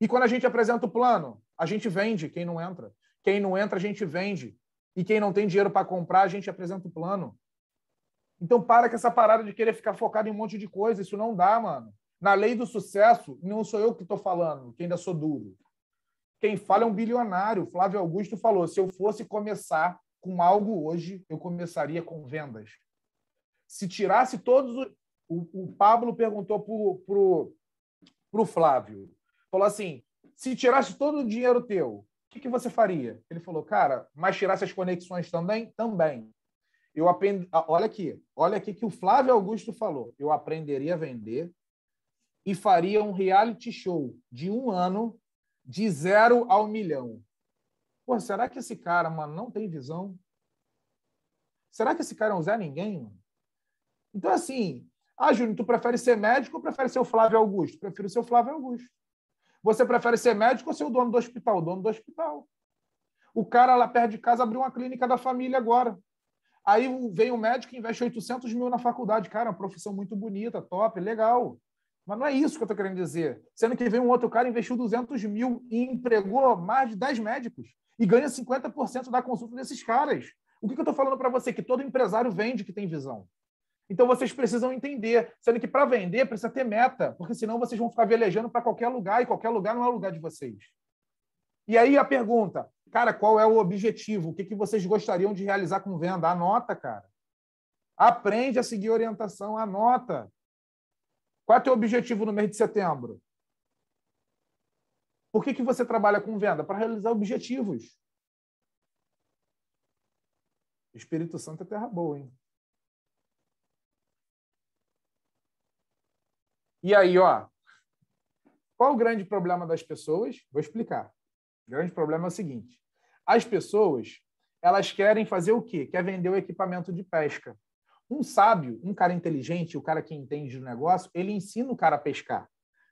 Speaker 1: E quando a gente apresenta o plano, a gente vende quem não entra. Quem não entra, a gente vende. E quem não tem dinheiro para comprar, a gente apresenta o plano. Então, para com essa parada de querer ficar focado em um monte de coisa. Isso não dá, mano. Na lei do sucesso, não sou eu que estou falando, que ainda sou duro. Quem fala é um bilionário. Flávio Augusto falou: se eu fosse começar com algo hoje, eu começaria com vendas. Se tirasse todos. O, o Pablo perguntou para o Flávio: falou assim, se tirasse todo o dinheiro teu, o que, que você faria? Ele falou, cara, mas tirasse as conexões também? Também. Eu aprendi, olha aqui, olha aqui que o Flávio Augusto falou. Eu aprenderia a vender, e faria um reality show de um ano de zero ao milhão. Pô, será que esse cara, mano, não tem visão? Será que esse cara é um Ninguém, mano? Então, assim, ah, Júnior, tu prefere ser médico ou prefere ser o Flávio Augusto? Prefiro ser o Flávio Augusto. Você prefere ser médico ou ser o dono do hospital? O dono do hospital. O cara lá perto de casa abriu uma clínica da família agora. Aí vem o médico e investe 800 mil na faculdade. Cara, uma profissão muito bonita, top, legal. Mas não é isso que eu estou querendo dizer. Sendo que vem um outro cara, investiu 200 mil e empregou mais de 10 médicos e ganha 50% da consulta desses caras. O que eu estou falando para você? Que todo empresário vende que tem visão. Então vocês precisam entender, sendo que para vender precisa ter meta, porque senão vocês vão ficar velejando para qualquer lugar e qualquer lugar não é o lugar de vocês. E aí a pergunta, cara, qual é o objetivo? O que, que vocês gostariam de realizar com venda? Anota, cara. Aprende a seguir orientação, anota. Qual é o teu objetivo no mês de setembro? Por que, que você trabalha com venda? Para realizar objetivos. Espírito Santo é terra boa, hein? E aí, ó, qual o grande problema das pessoas? Vou explicar. O grande problema é o seguinte: as pessoas elas querem fazer o quê? Quer vender o equipamento de pesca. Um sábio, um cara inteligente, o cara que entende do negócio, ele ensina o cara a pescar,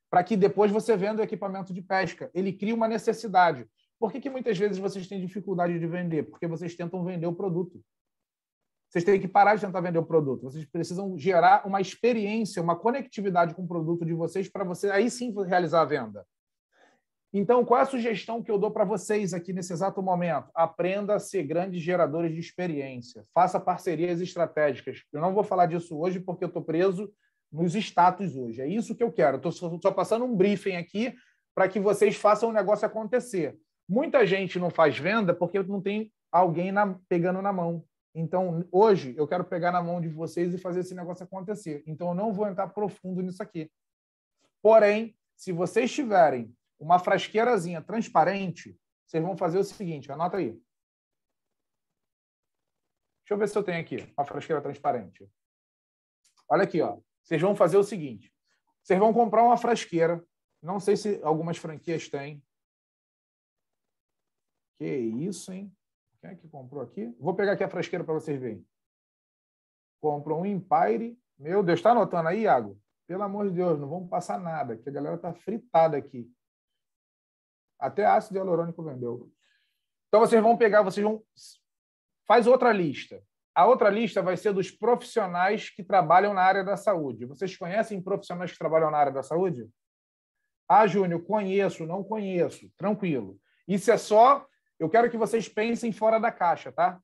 Speaker 1: para que depois você venda o equipamento de pesca. Ele cria uma necessidade. Por que, que muitas vezes vocês têm dificuldade de vender? Porque vocês tentam vender o produto. Vocês têm que parar de tentar vender o produto. Vocês precisam gerar uma experiência, uma conectividade com o produto de vocês para você aí sim realizar a venda. Então, qual é a sugestão que eu dou para vocês aqui nesse exato momento? Aprenda a ser grandes geradores de experiência. Faça parcerias estratégicas. Eu não vou falar disso hoje porque eu estou preso nos status hoje. É isso que eu quero. Estou só passando um briefing aqui para que vocês façam o negócio acontecer. Muita gente não faz venda porque não tem alguém na, pegando na mão. Então, hoje, eu quero pegar na mão de vocês e fazer esse negócio acontecer. Então, eu não vou entrar profundo nisso aqui. Porém, se vocês tiverem uma frasqueirazinha transparente, vocês vão fazer o seguinte, anota aí. Deixa eu ver se eu tenho aqui uma frasqueira transparente. Olha aqui, ó. Vocês vão fazer o seguinte. Vocês vão comprar uma frasqueira. Não sei se algumas franquias têm. Que isso, hein? Quem é que comprou aqui? Vou pegar aqui a frasqueira para vocês verem. Comprou um Empire. Meu Deus, está anotando aí, Iago? Pelo amor de Deus, não vamos passar nada, que a galera está fritada aqui. Até ácido hialurônico vendeu. Então vocês vão pegar, vocês vão faz outra lista. A outra lista vai ser dos profissionais que trabalham na área da saúde. Vocês conhecem profissionais que trabalham na área da saúde? Ah, Júnior, conheço, não conheço. Tranquilo. Isso é só. Eu quero que vocês pensem fora da caixa, tá?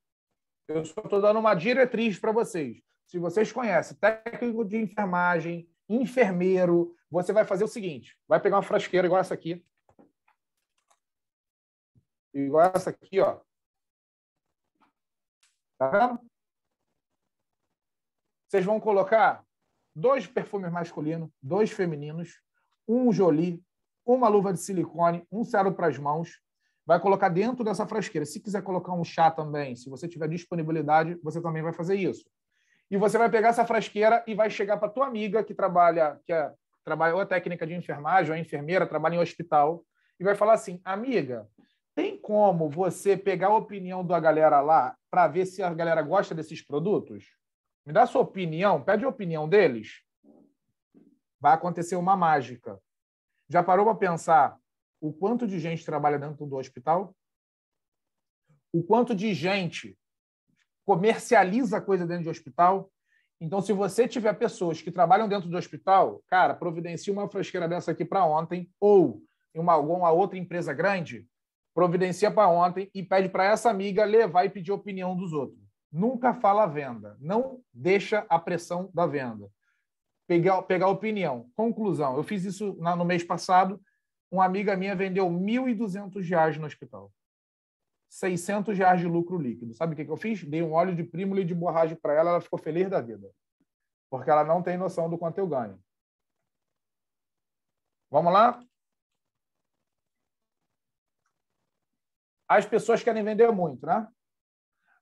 Speaker 1: Eu só estou dando uma diretriz para vocês. Se vocês conhecem técnico de enfermagem, enfermeiro, você vai fazer o seguinte: vai pegar uma frasqueira igual essa aqui, igual essa aqui, ó. Tá vendo? Vocês vão colocar dois perfumes masculinos, dois femininos, um Jolie, uma luva de silicone, um cero para as mãos. Vai colocar dentro dessa frasqueira. Se quiser colocar um chá também, se você tiver disponibilidade, você também vai fazer isso. E você vai pegar essa frasqueira e vai chegar para tua amiga que trabalha, que é trabalha ou a técnica de enfermagem, ou a enfermeira, trabalha em hospital, e vai falar assim: amiga, tem como você pegar a opinião da galera lá para ver se a galera gosta desses produtos? Me dá sua opinião, pede a opinião deles. Vai acontecer uma mágica. Já parou para pensar o quanto de gente trabalha dentro do hospital? O quanto de gente comercializa coisa dentro de hospital? Então, se você tiver pessoas que trabalham dentro do hospital, cara, providencie uma frasqueira dessa aqui para ontem, ou em uma, alguma outra empresa grande, providencia para ontem e pede para essa amiga levar e pedir opinião dos outros. Nunca fala venda, não deixa a pressão da venda. Pegar, pegar opinião. Conclusão, eu fiz isso no mês passado, uma amiga minha vendeu R$ 1.200 no hospital. 600 reais de lucro líquido. Sabe o que, eu fiz? Dei um óleo de prímula e de borragem para ela, ela ficou feliz da vida. Porque ela não tem noção do quanto eu ganho. Vamos lá? As pessoas querem vender muito, né?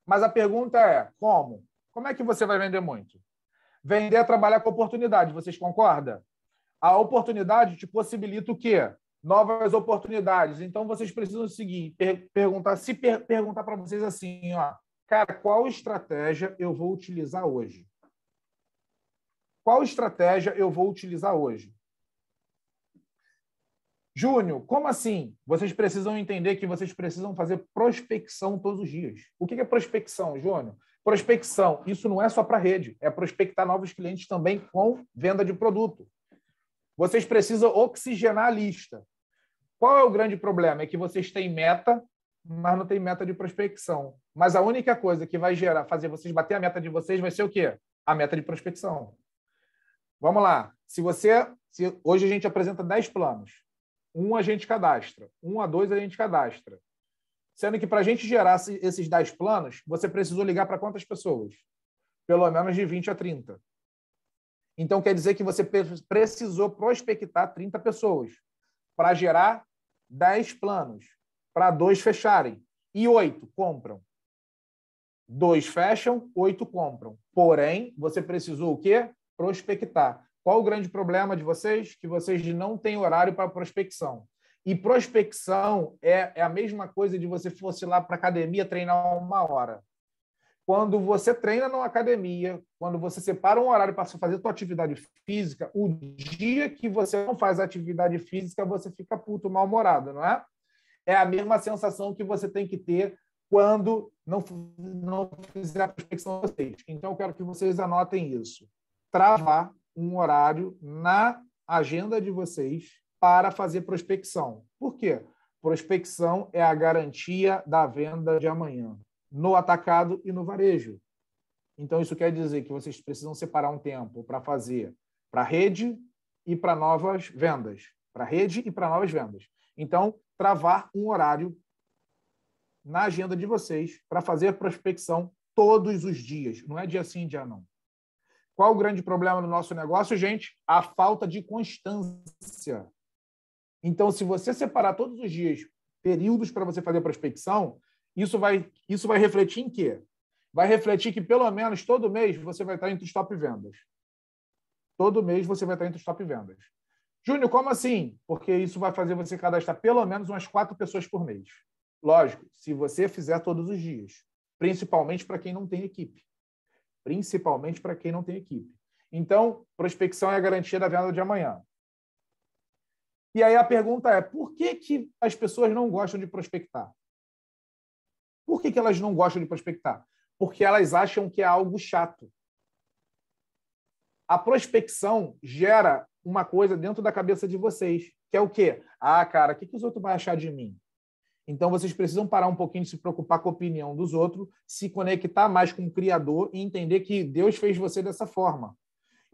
Speaker 1: Mas a pergunta é: como? Como é que você vai vender muito? Vender é trabalhar com oportunidade, vocês concordam? A oportunidade te possibilita o quê? Novas oportunidades. Então, vocês precisam seguir, per perguntar, se per perguntar para vocês assim, ó, cara, qual estratégia eu vou utilizar hoje? Qual estratégia eu vou utilizar hoje? Júnior, como assim? Vocês precisam entender que vocês precisam fazer prospecção todos os dias. O que é prospecção, Júnior? Prospecção, isso não é só para rede, é prospectar novos clientes também com venda de produto. Vocês precisam oxigenar a lista. Qual é o grande problema? É que vocês têm meta, mas não tem meta de prospecção. Mas a única coisa que vai gerar, fazer vocês bater a meta de vocês vai ser o quê? A meta de prospecção. Vamos lá. Se você. Se, hoje a gente apresenta 10 planos. Um a gente cadastra. Um a dois a gente cadastra. Sendo que para a gente gerar esses 10 planos, você precisou ligar para quantas pessoas? Pelo menos de 20 a 30. Então quer dizer que você precisou prospectar 30 pessoas para gerar 10 planos para dois fecharem e oito compram. Dois fecham, oito compram. Porém, você precisou o quê? Prospectar. Qual o grande problema de vocês? Que vocês não têm horário para prospecção. E prospecção é, é a mesma coisa de você fosse lá para academia treinar uma hora. Quando você treina numa academia, quando você separa um horário para fazer sua atividade física, o dia que você não faz atividade física, você fica puto, mal-humorado, não é? É a mesma sensação que você tem que ter quando não, não fizer a prospecção de vocês. Então, eu quero que vocês anotem isso. Travar um horário na agenda de vocês para fazer prospecção. Por quê? Prospecção é a garantia da venda de amanhã no atacado e no varejo. Então, isso quer dizer que vocês precisam separar um tempo para fazer para rede e para novas vendas. Para rede e para novas vendas. Então, travar um horário na agenda de vocês para fazer prospecção todos os dias. Não é dia sim, dia não. Qual o grande problema do nosso negócio, gente? A falta de constância. Então, se você separar todos os dias períodos para você fazer prospecção, isso vai, isso vai refletir em quê? Vai refletir que, pelo menos, todo mês você vai estar entre os top vendas. Todo mês você vai estar entre os top vendas. Júnior, como assim? Porque isso vai fazer você cadastrar pelo menos umas quatro pessoas por mês. Lógico, se você fizer todos os dias. Principalmente para quem não tem equipe. Principalmente para quem não tem equipe. Então, prospecção é a garantia da venda de amanhã. E aí a pergunta é: por que, que as pessoas não gostam de prospectar? Por que, que elas não gostam de prospectar? Porque elas acham que é algo chato. A prospecção gera uma coisa dentro da cabeça de vocês, que é o quê? Ah, cara, o que, que os outros vão achar de mim? Então, vocês precisam parar um pouquinho de se preocupar com a opinião dos outros, se conectar mais com o Criador e entender que Deus fez você dessa forma.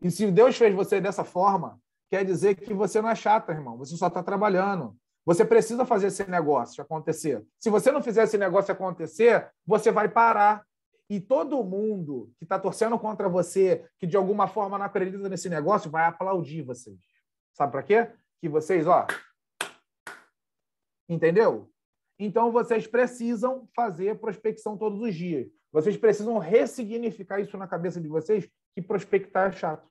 Speaker 1: E se Deus fez você dessa forma, quer dizer que você não é chata, irmão. Você só está trabalhando. Você precisa fazer esse negócio acontecer. Se você não fizer esse negócio acontecer, você vai parar. E todo mundo que está torcendo contra você, que de alguma forma não acredita nesse negócio, vai aplaudir vocês. Sabe para quê? Que vocês, ó. Entendeu? Então vocês precisam fazer prospecção todos os dias. Vocês precisam ressignificar isso na cabeça de vocês que prospectar é chato.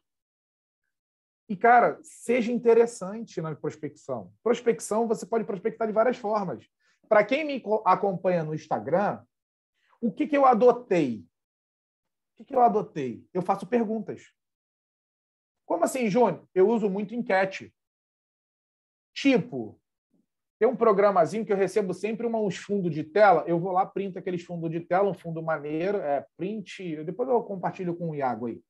Speaker 1: E, cara, seja interessante na prospecção. Prospecção, você pode prospectar de várias formas. Para quem me acompanha no Instagram, o que, que eu adotei? O que, que eu adotei? Eu faço perguntas. Como assim, Júnior? Eu uso muito enquete. Tipo, tem um programazinho que eu recebo sempre uns fundos de tela. Eu vou lá, printo aqueles fundos de tela, um fundo maneiro, é print. Depois eu compartilho com o Iago aí.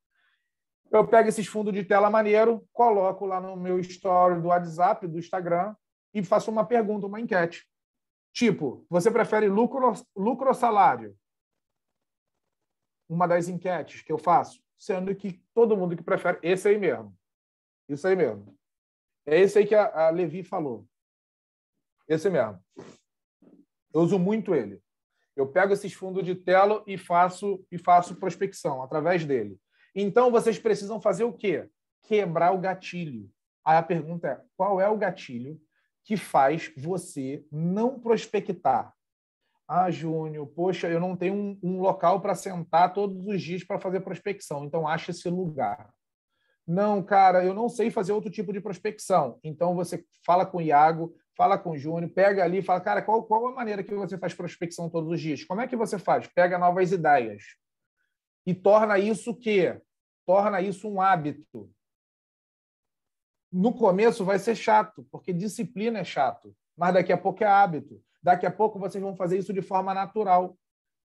Speaker 1: Eu pego esses fundos de tela maneiro, coloco lá no meu story do WhatsApp, do Instagram e faço uma pergunta, uma enquete. Tipo, você prefere lucro, lucro ou salário? Uma das enquetes que eu faço, sendo que todo mundo que prefere, esse aí mesmo. Isso aí mesmo. É esse aí que a, a Levi falou. Esse mesmo. Eu uso muito ele. Eu pego esses fundos de tela e faço e faço prospecção através dele. Então, vocês precisam fazer o quê? Quebrar o gatilho. Aí a pergunta é: qual é o gatilho que faz você não prospectar? Ah, Júnior, poxa, eu não tenho um, um local para sentar todos os dias para fazer prospecção, então acha esse lugar. Não, cara, eu não sei fazer outro tipo de prospecção. Então você fala com o Iago, fala com o Júnior, pega ali, fala, cara, qual, qual a maneira que você faz prospecção todos os dias? Como é que você faz? Pega novas ideias e torna isso o quê? Torna isso um hábito. No começo vai ser chato, porque disciplina é chato, mas daqui a pouco é hábito. Daqui a pouco vocês vão fazer isso de forma natural.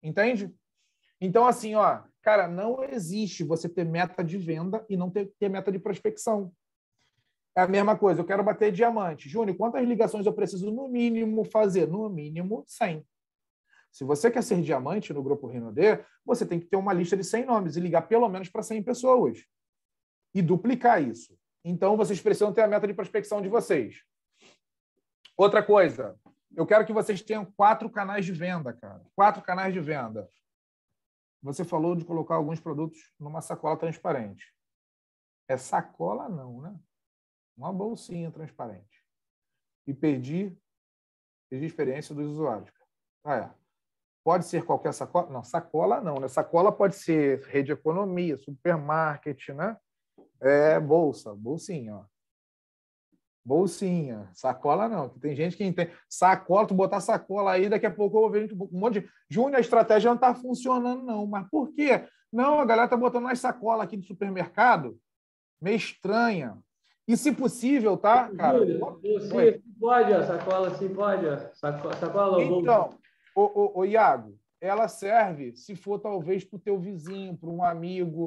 Speaker 1: Entende? Então, assim, ó, cara, não existe você ter meta de venda e não ter, ter meta de prospecção. É a mesma coisa, eu quero bater diamante. Júnior, quantas ligações eu preciso no mínimo fazer? No mínimo 100. Se você quer ser diamante no grupo D, você tem que ter uma lista de 100 nomes e ligar pelo menos para 100 pessoas. E duplicar isso. Então, vocês precisam ter a meta de prospecção de vocês. Outra coisa, eu quero que vocês tenham quatro canais de venda, cara. Quatro canais de venda. Você falou de colocar alguns produtos numa sacola transparente. É sacola, não, né? Uma bolsinha transparente. E a experiência dos usuários. Ah, é. Pode ser qualquer sacola? Não, sacola não, né? Sacola pode ser rede de economia, supermarket, né? É bolsa, bolsinha, ó. Bolsinha, sacola não, que tem gente que entende. Sacola, tu botar sacola aí, daqui a pouco eu vou ver um monte de. Júnior, a estratégia não está funcionando, não. Mas por quê? Não, a galera está botando umas sacolas aqui do supermercado, meio estranha. E se possível, tá, cara? Júlio,
Speaker 2: você pode, ó, sacola, sim, pode, ó. Sacola, sacola
Speaker 1: Então, Ô, ô, ô, Iago, ela serve se for talvez para o teu vizinho, para um amigo.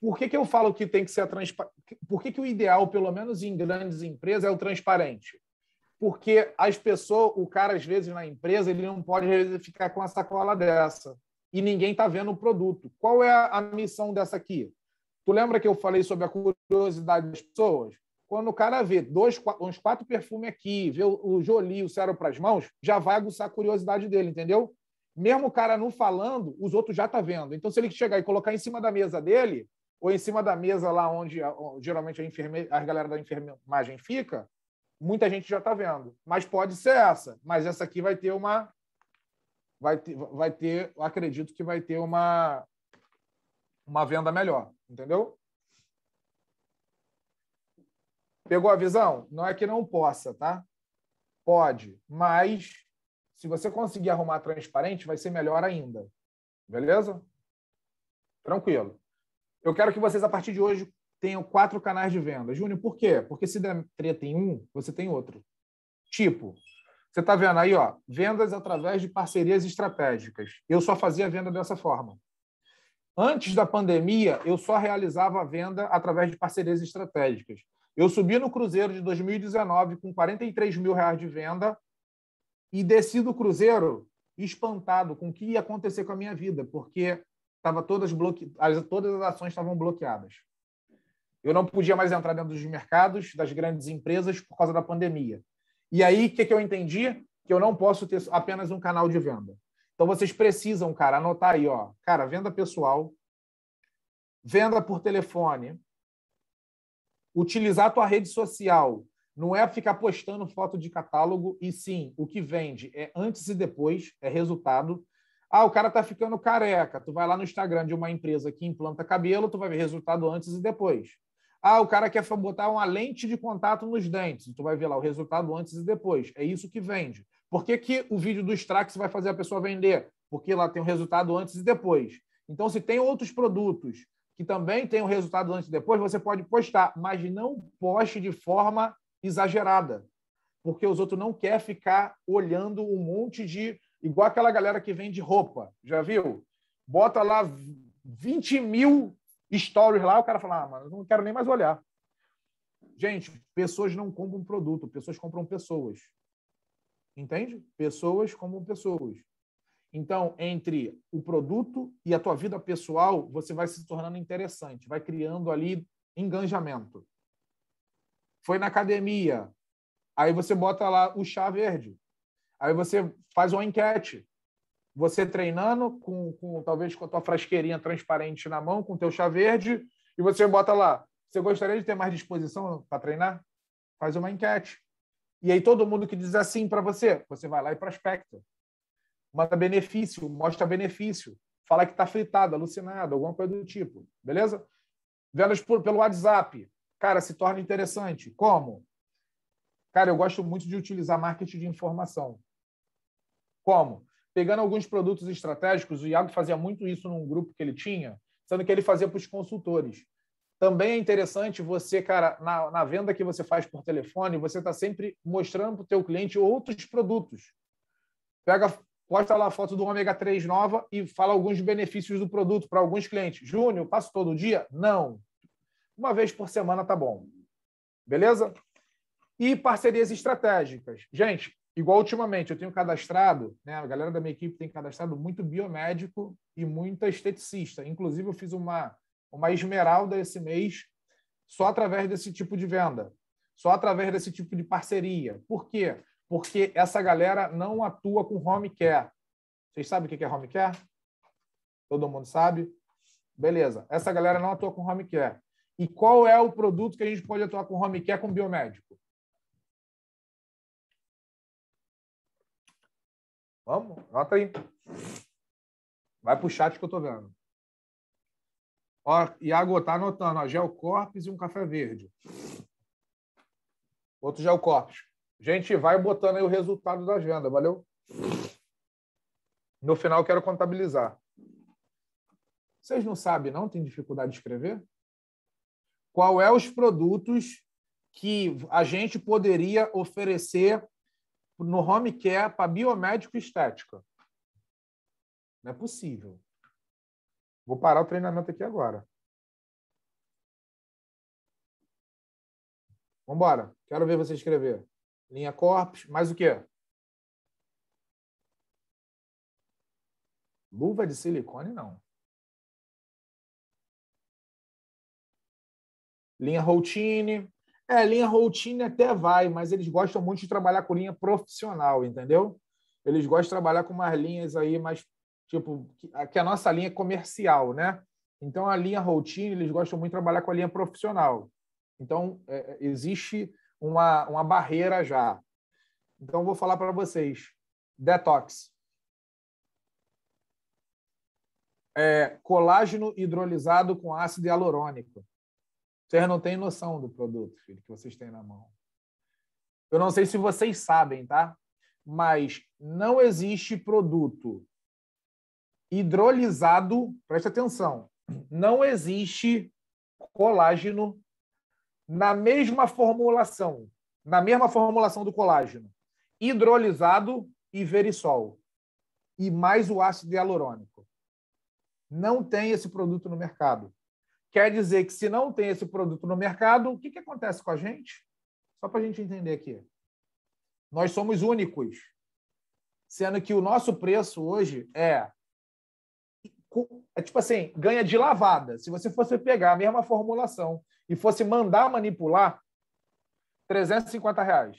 Speaker 1: Por que, que eu falo que tem que ser transparente? Por que, que o ideal, pelo menos em grandes empresas, é o transparente? Porque as pessoas, o cara, às vezes, na empresa, ele não pode ficar com uma sacola dessa. E ninguém está vendo o produto. Qual é a missão dessa aqui? Tu lembra que eu falei sobre a curiosidade das pessoas? Quando o cara vê dois, uns quatro perfumes aqui, vê o, Jolie, o Cero para as mãos, já vai aguçar a curiosidade dele, entendeu? Mesmo o cara não falando, os outros já tá vendo. Então, se ele chegar e colocar em cima da mesa dele, ou em cima da mesa lá onde geralmente a, enferme... a galera da enfermagem fica, muita gente já está vendo. Mas pode ser essa. Mas essa aqui vai ter uma. Vai ter, vai ter, acredito que vai ter uma, uma venda melhor, entendeu? Pegou a visão? Não é que não possa, tá? Pode, mas se você conseguir arrumar transparente, vai ser melhor ainda. Beleza? Tranquilo. Eu quero que vocês, a partir de hoje, tenham quatro canais de venda. Júnior, por quê? Porque se der treta em um, você tem outro. Tipo, você está vendo aí, ó, vendas através de parcerias estratégicas. Eu só fazia venda dessa forma. Antes da pandemia, eu só realizava a venda através de parcerias estratégicas. Eu subi no Cruzeiro de 2019 com 43 mil reais de venda e desci do Cruzeiro espantado com o que ia acontecer com a minha vida, porque tava todas bloque... todas as ações estavam bloqueadas. Eu não podia mais entrar dentro dos mercados das grandes empresas por causa da pandemia. E aí, o que, que eu entendi? Que eu não posso ter apenas um canal de venda. Então, vocês precisam, cara, anotar aí, ó. Cara, venda pessoal, venda por telefone, utilizar a tua rede social não é ficar postando foto de catálogo, e sim, o que vende é antes e depois, é resultado. Ah, o cara tá ficando careca. Tu vai lá no Instagram de uma empresa que implanta cabelo, tu vai ver resultado antes e depois. Ah, o cara quer botar uma lente de contato nos dentes. Tu vai ver lá o resultado antes e depois. É isso que vende. Por que, que o vídeo do Strax vai fazer a pessoa vender? Porque lá tem o resultado antes e depois. Então, se tem outros produtos que também têm o resultado antes e depois, você pode postar, mas não poste de forma exagerada, porque os outros não querem ficar olhando um monte de. igual aquela galera que vende roupa, já viu? Bota lá 20 mil stories lá, o cara fala, ah, mano, não quero nem mais olhar. Gente, pessoas não compram produto, pessoas compram pessoas. Entende? Pessoas compram pessoas. Então, entre o produto e a tua vida pessoal, você vai se tornando interessante, vai criando ali engajamento. Foi na academia, aí você bota lá o chá verde. Aí você faz uma enquete. Você treinando com, com talvez com a tua frasqueirinha transparente na mão, com o teu chá verde, e você bota lá, você gostaria de ter mais disposição para treinar? Faz uma enquete. E aí todo mundo que diz assim para você, você vai lá e prospecta manda benefício, mostra benefício, fala que está fritado, alucinado, alguma coisa do tipo, beleza? Vendas por, pelo WhatsApp, cara, se torna interessante. Como? Cara, eu gosto muito de utilizar marketing de informação. Como? Pegando alguns produtos estratégicos, o Iago fazia muito isso num grupo que ele tinha, sendo que ele fazia para os consultores. Também é interessante você, cara, na, na venda que você faz por telefone, você está sempre mostrando para o teu cliente outros produtos. Pega posta lá a foto do ômega 3 nova e fala alguns benefícios do produto para alguns clientes. Júnior, passo todo dia? Não. Uma vez por semana tá bom. Beleza? E parcerias estratégicas. Gente, igual ultimamente, eu tenho cadastrado, né, a galera da minha equipe tem cadastrado muito biomédico e muita esteticista. Inclusive, eu fiz uma, uma esmeralda esse mês só através desse tipo de venda, só através desse tipo de parceria. Por quê? Porque essa galera não atua com home care. Vocês sabem o que é home care? Todo mundo sabe? Beleza. Essa galera não atua com home care. E qual é o produto que a gente pode atuar com home care com biomédico? Vamos, anota aí. Vai para o chat que eu estou vendo. Ó, Iago está anotando, ó, gel corpus e um café verde. Outro gel corpus. Gente, vai botando aí o resultado da agenda, valeu? No final, quero contabilizar. Vocês não sabem, não? Tem dificuldade de escrever? Qual é os produtos que a gente poderia oferecer no home care para biomédico e estética? Não é possível. Vou parar o treinamento aqui agora. Vamos embora. Quero ver você escrever. Linha corpus, mais o quê? Luva de silicone, não. Linha routine. É, linha routine até vai, mas eles gostam muito de trabalhar com linha profissional, entendeu? Eles gostam de trabalhar com umas linhas aí mais, tipo, que a nossa linha é comercial, né? Então, a linha routine, eles gostam muito de trabalhar com a linha profissional. Então, é, existe uma, uma barreira já. Então, vou falar para vocês. Detox. É, colágeno hidrolisado com ácido hialurônico. Vocês não têm noção do produto, filho, que vocês têm na mão. Eu não sei se vocês sabem, tá? Mas não existe produto hidrolisado, preste atenção, não existe colágeno na mesma formulação, na mesma formulação do colágeno, hidrolisado e verisol, e mais o ácido hialurônico. Não tem esse produto no mercado. Quer dizer que se não tem esse produto no mercado, o que, que acontece com a gente? Só para a gente entender aqui. Nós somos únicos, sendo que o nosso preço hoje é é tipo assim, ganha de lavada. Se você fosse pegar a mesma formulação e fosse mandar manipular, 350 reais.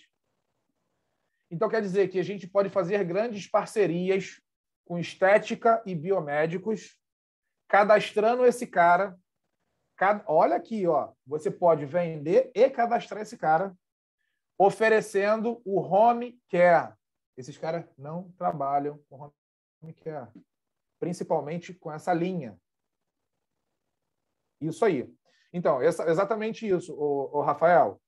Speaker 1: Então, quer dizer que a gente pode fazer grandes parcerias com estética e biomédicos, cadastrando esse cara. Olha aqui, ó, você pode vender e cadastrar esse cara, oferecendo o home care. Esses caras não trabalham com home care principalmente com essa linha. Isso aí. Então, essa, exatamente isso, o, Rafael.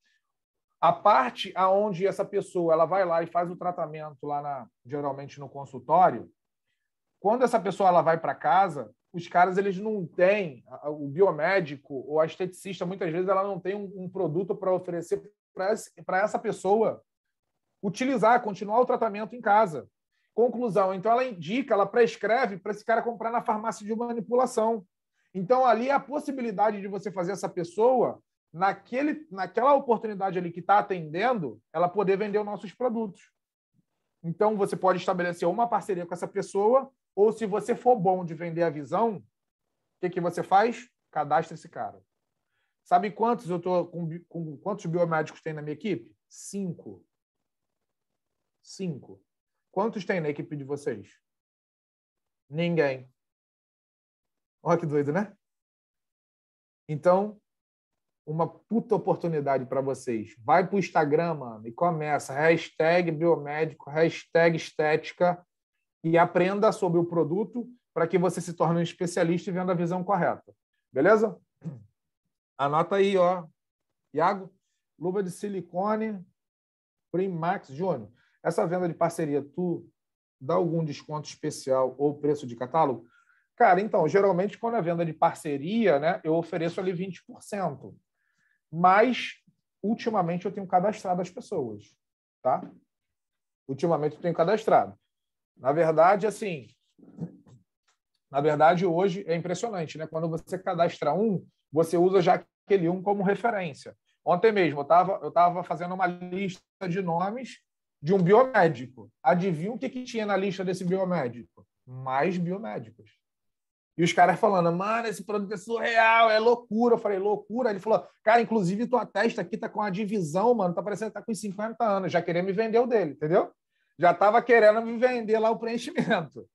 Speaker 1: A parte aonde essa pessoa ela vai lá e faz o tratamento lá na, geralmente no consultório, quando essa pessoa ela vai para casa, os caras eles não têm o biomédico ou a esteticista muitas vezes ela não tem um, um produto para oferecer para essa pessoa utilizar, continuar o tratamento em casa. Conclusão, então ela indica, ela prescreve para esse cara comprar na farmácia de manipulação. Então ali a possibilidade de você fazer essa pessoa naquele, naquela oportunidade ali que está atendendo, ela poder vender os nossos produtos. Então, você pode estabelecer uma parceria com essa pessoa, ou se você for bom de vender a visão, o que, que você faz? Cadastra esse cara. Sabe quantos eu tô com, com quantos biomédicos tem na minha equipe? Cinco. Cinco. Quantos tem na equipe de vocês? Ninguém. Olha que doido, né? Então, uma puta oportunidade para vocês. Vai para o Instagram, mano, e começa. Hashtag biomédico, hashtag estética e aprenda sobre o produto para que você se torne um especialista e venda a visão correta. Beleza? Anota aí, ó. Iago, luva de silicone, Primax Júnior. Essa venda de parceria, tu dá algum desconto especial ou preço de catálogo? Cara, então, geralmente, quando é venda de parceria, né, eu ofereço ali 20% mas ultimamente eu tenho cadastrado as pessoas, tá? Ultimamente eu tenho cadastrado. Na verdade, assim, na verdade hoje é impressionante, né? Quando você cadastra um, você usa já aquele um como referência. Ontem mesmo eu estava eu tava fazendo uma lista de nomes de um biomédico. Adivinha o que, que tinha na lista desse biomédico? Mais biomédicos. E os caras falando, mano, esse produto é surreal, é loucura. Eu falei, loucura? Ele falou, cara, inclusive tua testa aqui tá com a divisão, mano, tá parecendo que tá com 50 anos, já queria me vender o dele, entendeu? Já tava querendo me vender lá o preenchimento.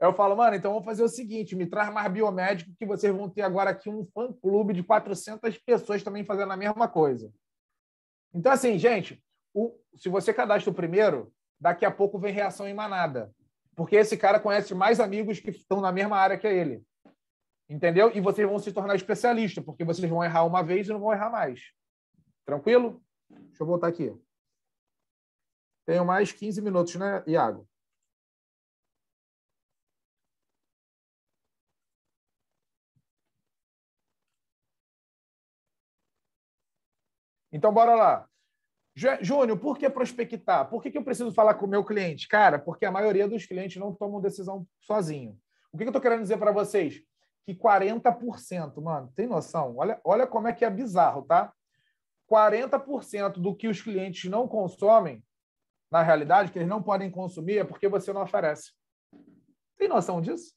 Speaker 1: Eu falo, mano, então vamos fazer o seguinte, me traz mais biomédico que vocês vão ter agora aqui um fã-clube de 400 pessoas também fazendo a mesma coisa. Então, assim, gente, o, se você cadastra o primeiro, daqui a pouco vem reação em manada porque esse cara conhece mais amigos que estão na mesma área que ele. Entendeu? E vocês vão se tornar especialistas, porque vocês vão errar uma vez e não vão errar mais. Tranquilo? Deixa eu voltar aqui. Tenho mais 15 minutos, né, Iago? Então, bora lá. Júnior, por que prospectar? Por que, que eu preciso falar com o meu cliente? Cara, porque a maioria dos clientes não tomam decisão sozinho. O que, que eu estou querendo dizer para vocês? Que 40%, mano, tem noção? Olha, olha como é que é bizarro, tá? 40% do que os clientes não consomem, na realidade, que eles não podem consumir, é porque você não oferece. Tem noção disso?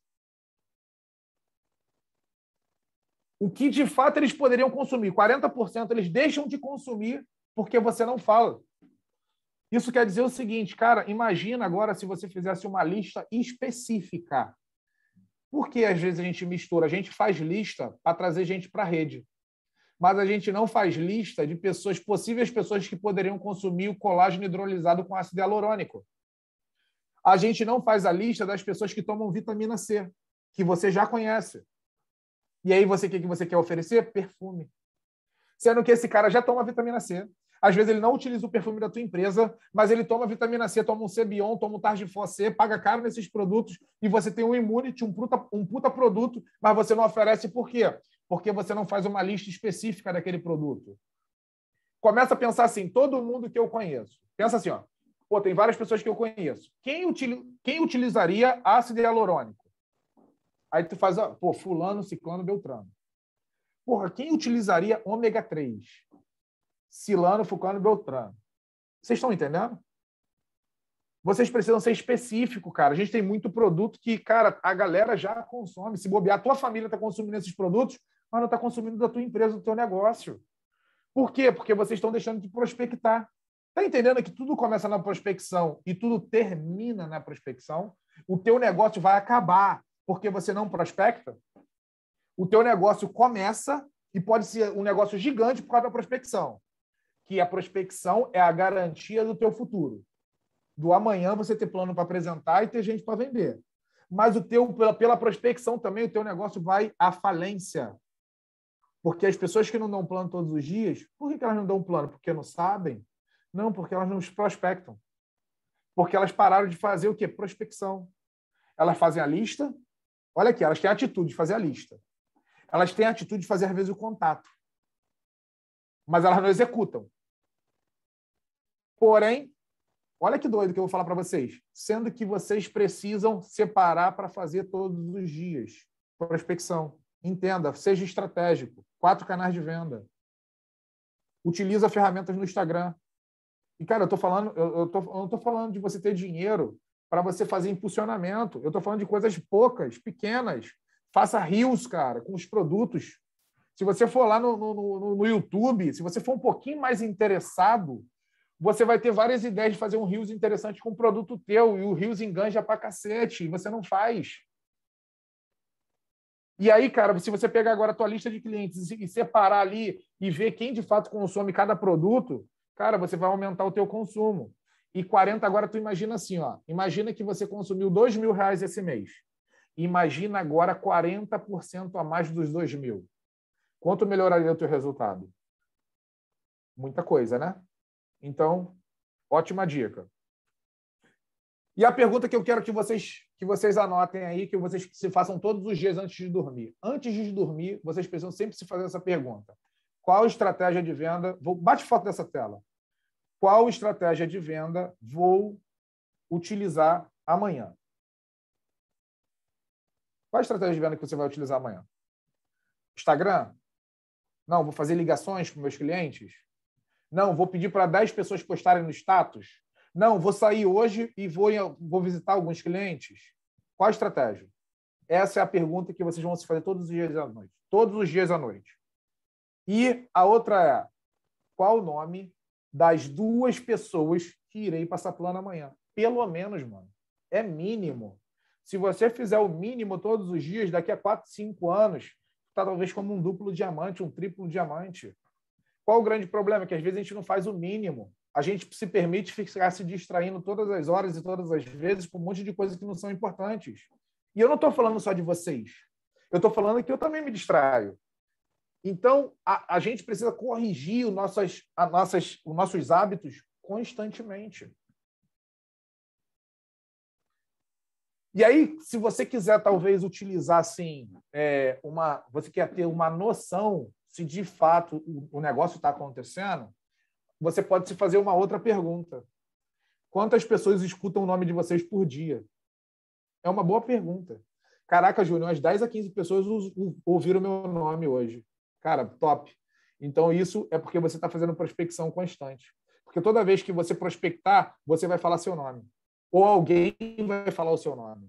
Speaker 1: O que de fato eles poderiam consumir, 40% eles deixam de consumir porque você não fala. Isso quer dizer o seguinte, cara, imagina agora se você fizesse uma lista específica. Por que às vezes a gente mistura? A gente faz lista para trazer gente para a rede. Mas a gente não faz lista de pessoas, possíveis pessoas que poderiam consumir o colágeno hidrolisado com ácido hialurônico. A gente não faz a lista das pessoas que tomam vitamina C, que você já conhece. E aí você o que você quer oferecer? Perfume. Sendo que esse cara já toma vitamina C, às vezes ele não utiliza o perfume da tua empresa, mas ele toma vitamina C, toma um Cebion, toma um Targifo C, paga caro nesses produtos e você tem um Immunity, um puta, um puta produto, mas você não oferece por quê? Porque você não faz uma lista específica daquele produto. Começa a pensar assim, todo mundo que eu conheço. Pensa assim, ó. Pô, tem várias pessoas que eu conheço. Quem, util, quem utilizaria ácido hialurônico? Aí tu faz, ó, pô, fulano, ciclano, beltrano. Porra, quem utilizaria ômega 3? Silano, Fulcano e Beltrano. Vocês estão entendendo? Vocês precisam ser específicos, cara. A gente tem muito produto que, cara, a galera já consome. Se bobear, a tua família está consumindo esses produtos, mas não está consumindo da tua empresa, do teu negócio. Por quê? Porque vocês estão deixando de prospectar. Está entendendo que tudo começa na prospecção e tudo termina na prospecção? O teu negócio vai acabar porque você não prospecta? O teu negócio começa e pode ser um negócio gigante por causa da prospecção que a prospecção é a garantia do teu futuro. Do amanhã você ter plano para apresentar e ter gente para vender. Mas o teu pela, pela prospecção também o teu negócio vai à falência. Porque as pessoas que não dão plano todos os dias, por que elas não dão plano? Porque não sabem? Não, porque elas não prospectam. Porque elas pararam de fazer o quê? Prospecção. Elas fazem a lista. Olha aqui, elas têm a atitude de fazer a lista. Elas têm a atitude de fazer, às vezes, o contato. Mas elas não executam. Porém, olha que doido que eu vou falar para vocês. Sendo que vocês precisam separar para fazer todos os dias. Prospecção. Entenda, seja estratégico. Quatro canais de venda. Utiliza ferramentas no Instagram. E, cara, eu tô falando, eu, eu, tô, eu não estou falando de você ter dinheiro para você fazer impulsionamento. Eu estou falando de coisas poucas, pequenas. Faça rios, cara, com os produtos. Se você for lá no, no, no, YouTube, se você for um pouquinho mais interessado, você vai ter várias ideias de fazer um rios interessante com um produto teu, e o rios enganja pra cacete, e você não faz. E aí, cara, se você pegar agora a tua lista de clientes e separar ali e ver quem de fato consome cada produto, cara, você vai aumentar o teu consumo. E 40 agora tu imagina assim, ó. Imagina que você consumiu dois mil reais esse mês. Imagina agora 40% a mais dos dois mil. Quanto melhoraria o teu resultado? Muita coisa, né? Então, ótima dica. E a pergunta que eu quero que vocês que vocês anotem aí, que vocês se façam todos os dias antes de dormir. Antes de dormir, vocês precisam sempre se fazer essa pergunta. Qual estratégia de venda? Vou bate foto dessa tela. Qual estratégia de venda vou utilizar amanhã? Qual a estratégia de venda que você vai utilizar amanhã? Instagram? Não, vou fazer ligações com meus clientes? Não, vou pedir para 10 pessoas postarem no status? Não, vou sair hoje e vou, vou visitar alguns clientes. Qual a estratégia? Essa é a pergunta que vocês vão se fazer todos os dias à noite. Todos os dias à noite. E a outra é: qual o nome das duas pessoas que irei passar plano amanhã? Pelo menos, mano. É mínimo. Se você fizer o mínimo todos os dias, daqui a 4, 5 anos, está talvez como um duplo diamante, um triplo diamante. Qual o grande problema? Que às vezes a gente não faz o mínimo a gente se permite ficar se distraindo todas as horas e todas as vezes com um monte de coisas que não são importantes. E eu não estou falando só de vocês. Eu estou falando que eu também me distraio. Então, a, a gente precisa corrigir os nossos, a nossas, os nossos hábitos constantemente. E aí, se você quiser talvez utilizar assim, é, uma, você quer ter uma noção se de fato o, negócio está acontecendo, você pode se fazer uma outra pergunta. Quantas pessoas escutam o nome de vocês por dia? É uma boa pergunta. Caraca, Júnior, umas 10 a 15 pessoas ouviram meu nome hoje. Cara, top. Então, isso é porque você está fazendo prospecção constante. Porque toda vez que você prospectar, você vai falar seu nome. Ou alguém vai falar o seu nome.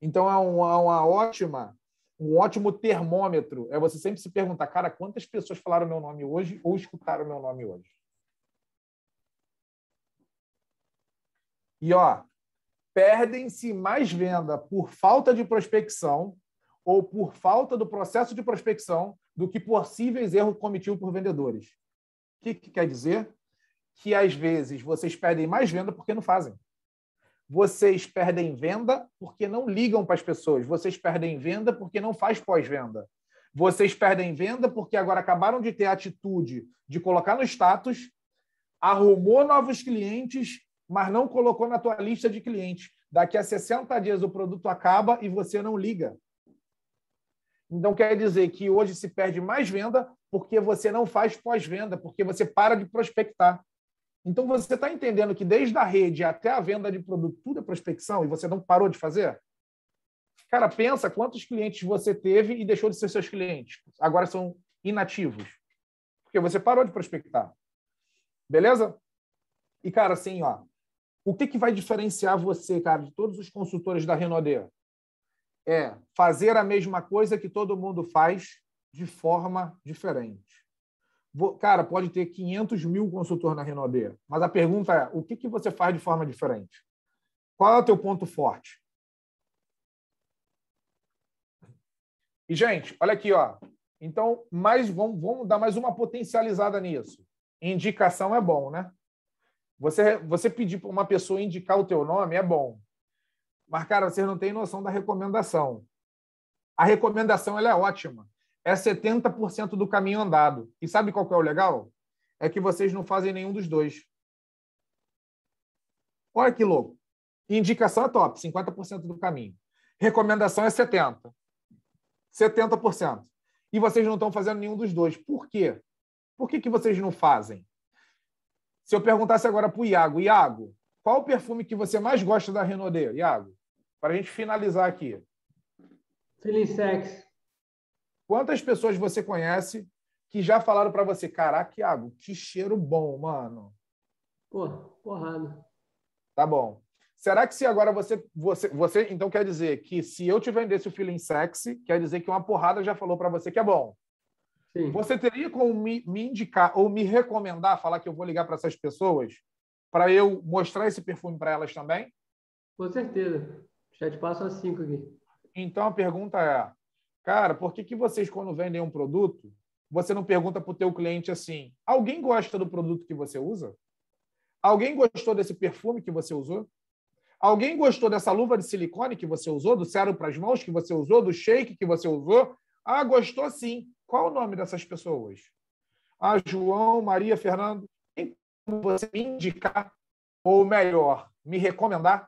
Speaker 1: Então, é uma, uma ótima, um ótimo termômetro. É você sempre se perguntar, cara, quantas pessoas falaram meu nome hoje ou escutaram meu nome hoje? E ó, perdem-se mais venda por falta de prospecção ou por falta do processo de prospecção do que possíveis erros cometidos por vendedores. O que, que quer dizer? Que às vezes vocês perdem mais venda porque não fazem. Vocês perdem venda porque não ligam para as pessoas. Vocês perdem venda porque não faz pós-venda. Vocês perdem venda porque agora acabaram de ter a atitude de colocar no status, arrumou novos clientes mas não colocou na tua lista de clientes. Daqui a 60 dias o produto acaba e você não liga. Então quer dizer que hoje se perde mais venda porque você não faz pós-venda, porque você para de prospectar. Então você está entendendo que desde a rede até a venda de produto tudo é prospecção e você não parou de fazer? Cara, pensa quantos clientes você teve e deixou de ser seus clientes. Agora são inativos. Porque você parou de prospectar. Beleza? E, cara, assim, ó, o que, que vai diferenciar você, cara, de todos os consultores da Renaudet? É fazer a mesma coisa que todo mundo faz de forma diferente. Cara, pode ter 500 mil consultores na Renaudet, mas a pergunta é: o que, que você faz de forma diferente? Qual é o teu ponto forte? E, gente, olha aqui, ó. Então, mais, vamos, vamos dar mais uma potencializada nisso. Indicação é bom, né? Você, você pedir para uma pessoa indicar o teu nome é bom. Mas, cara, vocês não têm noção da recomendação. A recomendação ela é ótima. É 70% do caminho andado. E sabe qual que é o legal? É que vocês não fazem nenhum dos dois. Olha que louco. Indicação é top, 50% do caminho. Recomendação é 70%. 70%. E vocês não estão fazendo nenhum dos dois. Por quê? Por que, que vocês não fazem? Se eu perguntasse agora para o Iago, Iago, qual o perfume que você mais gosta da Renaudê? Iago, para a gente finalizar aqui.
Speaker 2: Feeling Sex.
Speaker 1: Quantas pessoas você conhece que já falaram para você, caraca, Iago, que cheiro bom, mano?
Speaker 2: Pô, porrada.
Speaker 1: Tá bom. Será que se agora você, você, você, então quer dizer que se eu te vendesse o feeling sexy, quer dizer que uma porrada já falou para você que é bom? Sim. Você teria como me, me indicar ou me recomendar, falar que eu vou ligar para essas pessoas para eu mostrar esse perfume para elas também?
Speaker 2: Com certeza. Já te passo as cinco aqui.
Speaker 1: Então a pergunta é, cara, por que, que vocês, quando vendem um produto, você não pergunta para o teu cliente assim, alguém gosta do produto que você usa? Alguém gostou desse perfume que você usou? Alguém gostou dessa luva de silicone que você usou, do sérum para as mãos que você usou, do shake que você usou? Ah, gostou sim. Qual o nome dessas pessoas? Ah, João, Maria, Fernando. Tem como você me indicar, ou melhor, me recomendar?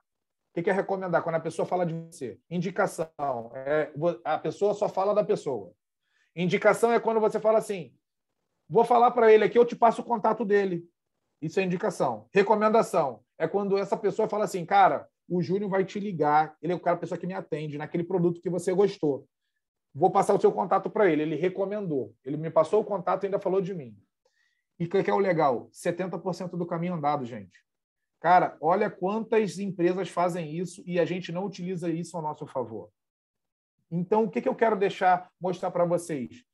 Speaker 1: O que é recomendar? Quando a pessoa fala de você. Indicação. É, a pessoa só fala da pessoa. Indicação é quando você fala assim: vou falar para ele aqui, eu te passo o contato dele. Isso é indicação. Recomendação é quando essa pessoa fala assim, cara, o Júnior vai te ligar, ele é o cara, a pessoa que me atende naquele produto que você gostou. Vou passar o seu contato para ele. Ele recomendou. Ele me passou o contato e ainda falou de mim. E o que é o legal? 70% do caminho andado, gente. Cara, olha quantas empresas fazem isso e a gente não utiliza isso ao nosso favor. Então, o que eu quero deixar, mostrar para vocês?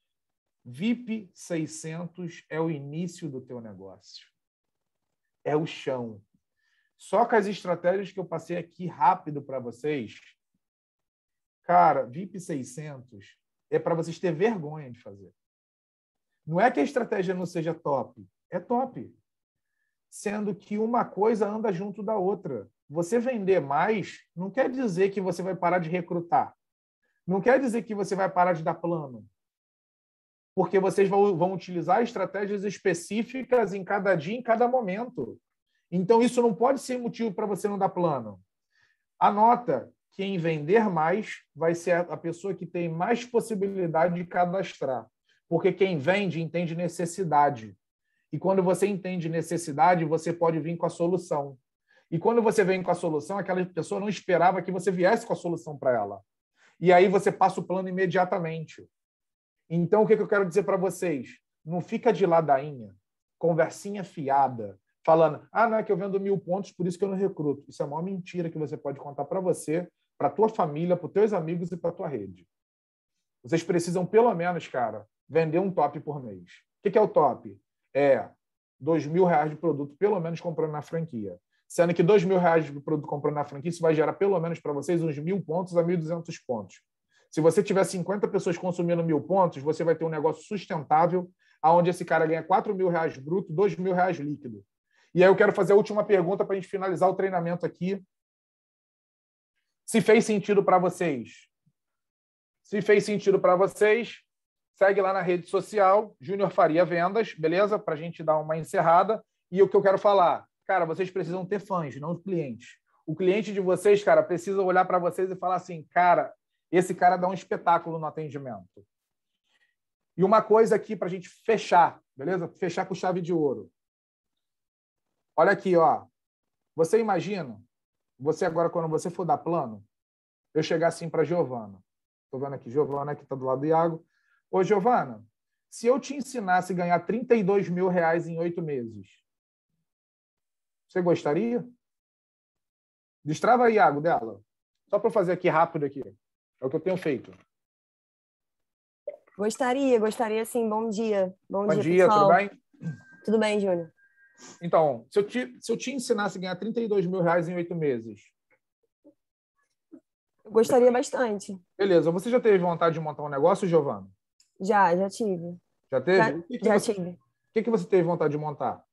Speaker 1: VIP 600 é o início do teu negócio é o chão. Só com as estratégias que eu passei aqui rápido para vocês, cara, VIP 600 é para vocês ter vergonha de fazer. Não é que a estratégia não seja top, é top. Sendo que uma coisa anda junto da outra. Você vender mais não quer dizer que você vai parar de recrutar. Não quer dizer que você vai parar de dar plano porque vocês vão, vão utilizar estratégias específicas em cada dia, em cada momento. Então, isso não pode ser motivo para você não dar plano. Anota, quem vender mais vai ser a pessoa que tem mais possibilidade de cadastrar. Porque quem vende entende necessidade. E quando você entende necessidade, você pode vir com a solução. E quando você vem com a solução, aquela pessoa não esperava que você viesse com a solução para ela. E aí você passa o plano imediatamente. Então, o que eu quero dizer para vocês? Não fica de ladainha, conversinha fiada, falando, ah, não é que eu vendo mil pontos, por isso que eu não recruto. Isso é uma mentira que você pode contar para você, para tua família, para teus amigos e para tua rede. Vocês precisam, pelo menos, cara, vender um top por mês. O que é o top? É dois mil reais de produto, pelo menos, comprando na franquia. Sendo que dois mil reais de produto comprando na franquia, isso vai gerar, pelo menos, para vocês, uns mil pontos a mil duzentos pontos. Se você tiver 50 pessoas consumindo mil pontos, você vai ter um negócio sustentável, aonde esse cara ganha 4 mil reais bruto, 2 mil reais líquido. E aí eu quero fazer a última pergunta para a gente finalizar o treinamento aqui. Se fez sentido para vocês? Se fez sentido para vocês, segue lá na rede social, Júnior Faria Vendas, beleza? Para a gente dar uma encerrada. E o que eu quero falar, cara, vocês precisam ter fãs, não clientes. O cliente de vocês, cara, precisa olhar para vocês e falar assim, cara, esse cara dá um espetáculo no atendimento. E uma coisa aqui para a gente fechar, beleza? Fechar com chave de ouro. Olha aqui, ó. Você imagina, você agora, quando você for dar plano, eu chegar assim para Giovana. Estou vendo aqui, Giovana, que está do lado do Iago. Ô, Giovana, se eu te ensinasse a ganhar 32 mil reais em oito meses, você gostaria? Destrava aí, Iago, dela. Só para fazer aqui rápido aqui. É o que eu tenho feito.
Speaker 3: Gostaria, gostaria sim. Bom dia.
Speaker 1: Bom, Bom dia, dia tudo bem?
Speaker 3: Tudo bem, Júnior.
Speaker 1: Então, se eu, te, se eu te ensinasse a ganhar 32 mil reais em oito meses.
Speaker 3: Eu gostaria bastante.
Speaker 1: Beleza. Você já teve vontade de montar um negócio, Giovana?
Speaker 3: Já, já tive.
Speaker 1: Já teve?
Speaker 3: Já, que que já
Speaker 1: você,
Speaker 3: tive. O
Speaker 1: que, que você teve vontade de montar?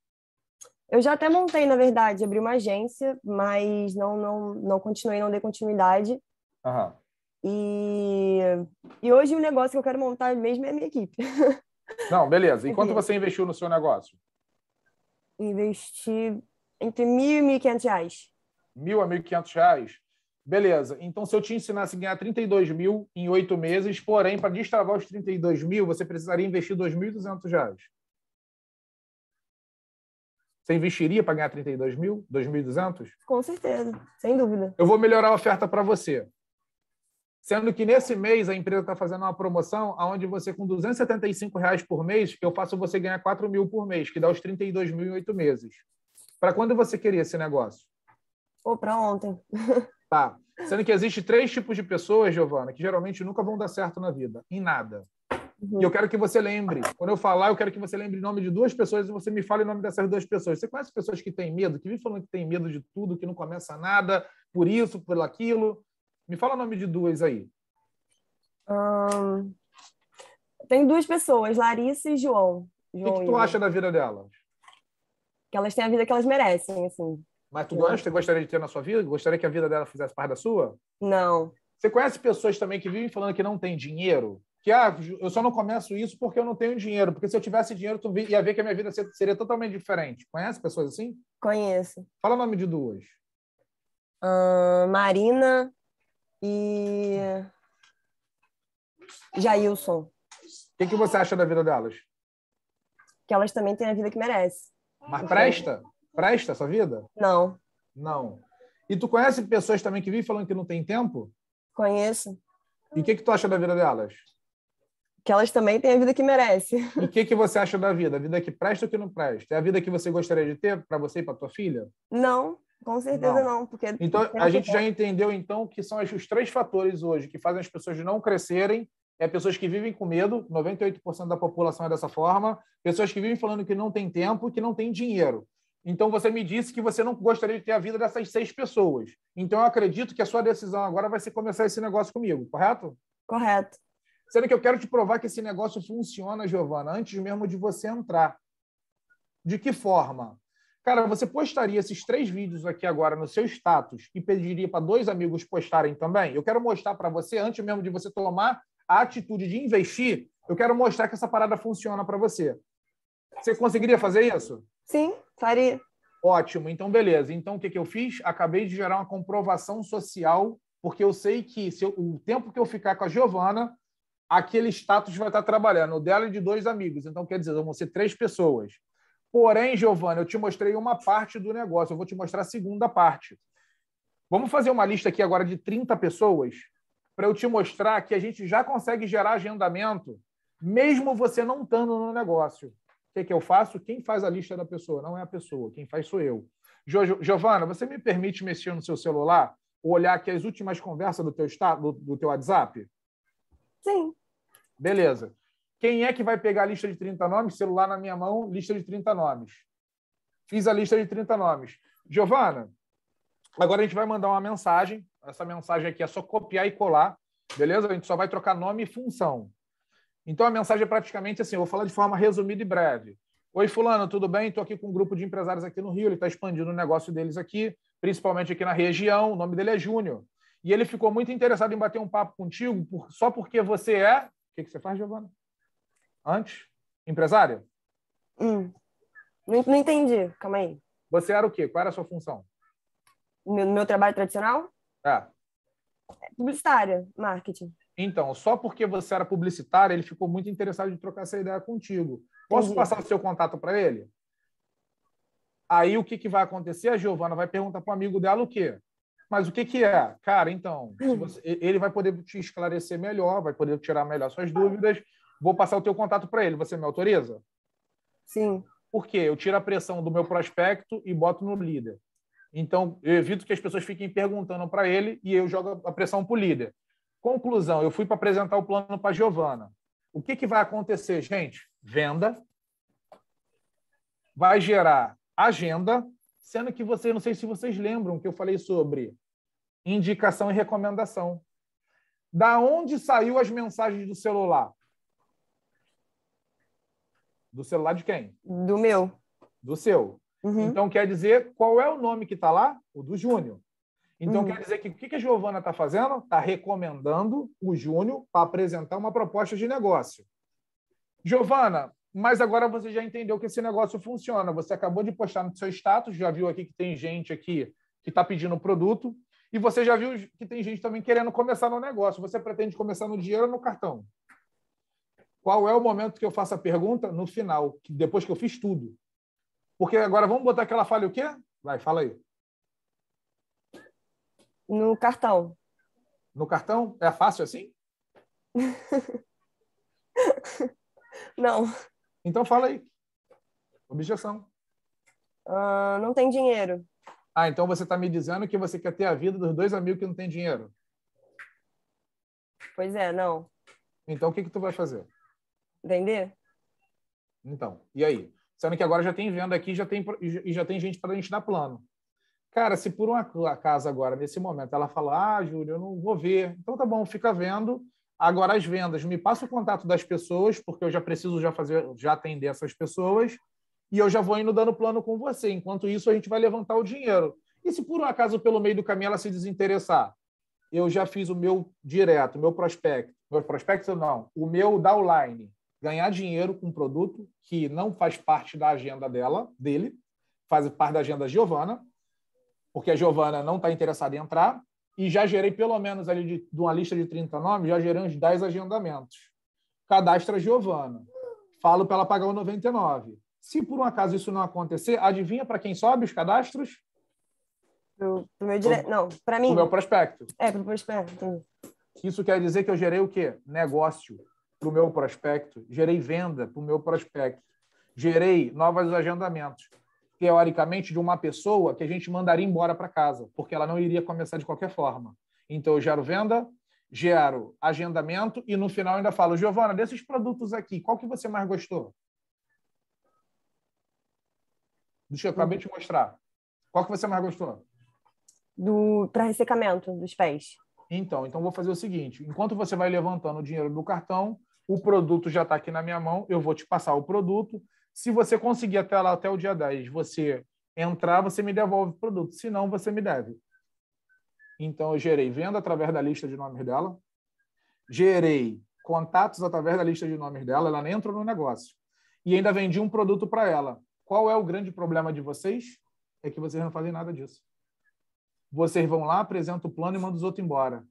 Speaker 3: Eu já até montei, na verdade, abri uma agência, mas não, não, não continuei, não dei continuidade.
Speaker 1: Aham.
Speaker 3: E, e hoje o negócio que eu quero montar mesmo é a minha equipe. (laughs)
Speaker 1: Não, beleza. E quanto você investiu no seu negócio?
Speaker 3: Investir entre mil e mil e quinhentos reais.
Speaker 1: Mil a mil e quinhentos reais? Beleza. Então, se eu te ensinasse a ganhar 32 mil em oito meses, porém, para destravar os 32 mil, você precisaria investir 2.200 reais. Você investiria para ganhar 32 mil? 2.200?
Speaker 3: Com certeza, sem dúvida.
Speaker 1: Eu vou melhorar a oferta para você. Sendo que nesse mês a empresa está fazendo uma promoção onde você, com 275 reais por mês, eu faço você ganhar 4 mil por mês, que dá os 32 mil em oito meses. Para quando você queria esse negócio?
Speaker 3: Ou para ontem. (laughs)
Speaker 1: Tá. Sendo que existe três tipos de pessoas, Giovana, que geralmente nunca vão dar certo na vida, em nada.
Speaker 3: Uhum.
Speaker 1: E eu quero que você lembre. Quando eu falar, eu quero que você lembre o nome de duas pessoas e você me fale o nome dessas duas pessoas. Você conhece pessoas que têm medo, que vivem falando que tem medo de tudo, que não começa nada, por isso, por aquilo? Me fala o nome de duas aí.
Speaker 3: Ahn, tem duas pessoas, Larissa e João.
Speaker 1: O que,
Speaker 3: João
Speaker 1: que tu acha da vida delas?
Speaker 3: Que elas têm a vida que elas merecem, assim.
Speaker 1: Mas tu gosta, gostaria de ter na sua vida? Gostaria que a vida dela fizesse parte da sua?
Speaker 3: Não.
Speaker 1: Você conhece pessoas também que vivem falando que não tem dinheiro? Que ah, eu só não começo isso porque eu não tenho dinheiro. Porque se eu tivesse dinheiro, tu ia ver que a minha vida ser- seria totalmente diferente. Conhece pessoas assim?
Speaker 3: Conheço.
Speaker 1: Fala o nome de duas.
Speaker 3: Ahn, Marina e Jailson.
Speaker 1: O que, que você acha da vida delas?
Speaker 3: Que elas também têm a vida que merece.
Speaker 1: Mas presta? Presta essa vida?
Speaker 3: Não.
Speaker 1: Não. E tu conhece pessoas também que vivem falando que não tem tempo?
Speaker 3: Conheço.
Speaker 1: E o que, que tu acha da vida delas?
Speaker 3: Que elas também têm a vida que merece.
Speaker 1: E o que, que você acha da vida? A vida que presta ou que não presta? É a vida que você gostaria de ter para você e para tua filha?
Speaker 3: Não, com certeza
Speaker 1: Não.
Speaker 3: não. porque
Speaker 1: Então, a gente já entendeu, então, que são os três fatores hoje que fazem as pessoas não crescerem. É pessoas que vivem com medo, 98% da população é dessa forma. Pessoas que vivem falando que não tem tempo e que não tem dinheiro. Então, você me disse que você não gostaria de ter a vida dessas seis pessoas. Então, eu acredito que a sua decisão agora vai ser começar esse negócio comigo, correto?
Speaker 3: Correto.
Speaker 1: Sendo que eu quero te provar que esse negócio funciona, Giovana, antes mesmo de você entrar. De que forma? Cara, você postaria esses três vídeos aqui agora no seu status e pediria para dois amigos postarem também? Eu quero mostrar para você, antes mesmo de você tomar a atitude de investir, eu quero mostrar que essa parada funciona para você. Você conseguiria fazer isso?
Speaker 3: Sim, faria.
Speaker 1: Ótimo, então beleza. Então o que, que eu fiz? Acabei de gerar uma comprovação social, porque eu sei que se eu- o tempo que eu ficar com a Giovana, aquele status vai estar trabalhando, o dela e de dois amigos. Então, quer dizer, vão ser três pessoas. Porém, Giovana, eu te mostrei uma parte do negócio, eu vou te mostrar a segunda parte. Vamos fazer uma lista aqui agora de 30 pessoas para eu te mostrar que a gente já consegue gerar agendamento, mesmo você não estando no negócio. O que, que eu faço? Quem faz a lista da pessoa? Não é a pessoa, quem faz sou eu. Jo- Giovana, você me permite mexer no seu celular, olhar aqui as últimas conversas do teu, esta- do, do teu WhatsApp?
Speaker 3: Sim.
Speaker 1: Beleza. Quem é que vai pegar a lista de 30 nomes? Celular na minha mão, lista de 30 nomes. Fiz a lista de 30 nomes. Giovana, agora a gente vai mandar uma mensagem. Essa mensagem aqui é só copiar e colar, beleza? A gente só vai trocar nome e função. Então a mensagem é praticamente assim, eu vou falar de forma resumida e breve. Oi, fulano, tudo bem? Estou aqui com um grupo de empresários aqui no Rio, ele está expandindo o negócio deles aqui, principalmente aqui na região, o nome dele é Júnior. E ele ficou muito interessado em bater um papo contigo por- só porque você é... O que, que você faz, Giovana? Antes? Empresária?
Speaker 3: Hum. Não, não entendi. Calma aí.
Speaker 1: Você era o quê? Qual era a sua função?
Speaker 3: No meu, meu trabalho tradicional?
Speaker 1: É.
Speaker 3: Publicitária, marketing.
Speaker 1: Então, só porque você era publicitária, ele ficou muito interessado em trocar essa ideia contigo. Posso
Speaker 3: Entendi.
Speaker 1: passar o seu contato para ele? Aí o que, que vai acontecer? A Giovana vai perguntar para o amigo dela o quê? Mas o que, que é? Cara, então, se você- ele vai poder te esclarecer melhor, vai poder tirar melhor suas dúvidas. Vou passar o teu contato para ele. Você me autoriza?
Speaker 3: Sim.
Speaker 1: Por quê? Eu tiro a pressão do meu prospecto e boto no líder. Então, eu evito que as pessoas fiquem perguntando para ele e eu jogo a pressão para o líder. Conclusão, eu fui para apresentar o plano para a Giovana. O que, que vai acontecer, gente? Venda. Vai gerar agenda, sendo que você, não sei se vocês lembram que eu falei sobre indicação e recomendação. Da onde saiu as mensagens do celular? Do celular de quem?
Speaker 3: Do meu.
Speaker 1: Do seu.
Speaker 3: Uhum.
Speaker 1: Então, quer dizer, qual é o nome que está lá? O do Júnior. Então,
Speaker 3: Uhum.
Speaker 1: quer dizer que o que a Giovana está fazendo? Está recomendando o Júnior para apresentar uma proposta de negócio. Giovana, mas agora você já entendeu que esse negócio funciona. Você acabou de postar no seu status, já viu aqui que tem gente aqui que está pedindo produto, e você já viu que tem gente também querendo começar no negócio. Você pretende começar no dinheiro ou no cartão? Qual é o momento que eu faço a pergunta? No final, depois que eu fiz tudo. Porque agora vamos botar que ela fale o quê? Vai, fala aí.
Speaker 3: No cartão.
Speaker 1: No cartão? É fácil assim? (laughs)
Speaker 3: Não,
Speaker 1: Então fala aí. Objeção.
Speaker 3: ah, não tem dinheiro.
Speaker 1: Ah, então você está me dizendo que você quer ter a vida dos dois amigos que não têm dinheiro.
Speaker 3: Pois é, não.
Speaker 1: Então o que, que tu vai fazer?
Speaker 3: Vender?
Speaker 1: Então, e aí? Sendo que agora já tem venda aqui já tem, e já tem gente para a gente dar plano. Cara, se por um acaso agora, nesse momento, ela fala, ah, Júlio, eu não vou ver. Então tá bom, fica vendo. Agora as vendas, me passa o contato das pessoas, porque eu já preciso já fazer, já atender essas pessoas, e eu já vou indo dando plano com você. Enquanto isso, a gente vai levantar o dinheiro. E se por um acaso, pelo meio do caminho, ela se desinteressar? Eu já fiz o meu direto, meu prospecto. Meu prospecto não, o meu downline. Ganhar dinheiro com um produto que não faz parte da agenda dela, dele, faz parte da agenda da Giovana, porque a Giovana não está interessada em entrar, e já gerei pelo menos ali de, de uma lista de 30 nomes, já gerei uns 10 agendamentos. Cadastra a Giovana. Falo para ela pagar o 99. Se por um acaso isso não acontecer, adivinha para quem sobe os cadastros?
Speaker 3: Pro, pro meu dire... Não, para mim.
Speaker 1: O meu prospecto.
Speaker 3: É, pro prospecto. entendi.
Speaker 1: Isso quer dizer que eu gerei o quê? Negócio para o meu prospecto, gerei venda para o meu prospecto, gerei novos agendamentos, teoricamente, de uma pessoa que a gente mandaria embora para casa, porque ela não iria começar de qualquer forma. Então, eu gero venda, gero agendamento e no final ainda falo, Giovana, desses produtos aqui, qual que você mais gostou? Que eu acabei de te mostrar. Qual que você mais gostou?
Speaker 3: Do... Para ressecamento dos pés.
Speaker 1: Então, então vou fazer o seguinte: enquanto você vai levantando o dinheiro do cartão, o produto já está aqui na minha mão, eu vou te passar o produto. Se você conseguir até lá, até o dia 10, você entrar, você me devolve o produto. Se não, você me deve. Então, eu gerei venda através da lista de nomes dela, gerei contatos através da lista de nomes dela, ela nem entrou no negócio. E ainda vendi um produto para ela. Qual é o grande problema de vocês? É que vocês não fazem nada disso. Vocês vão lá, apresentam o plano e mandam os outros embora.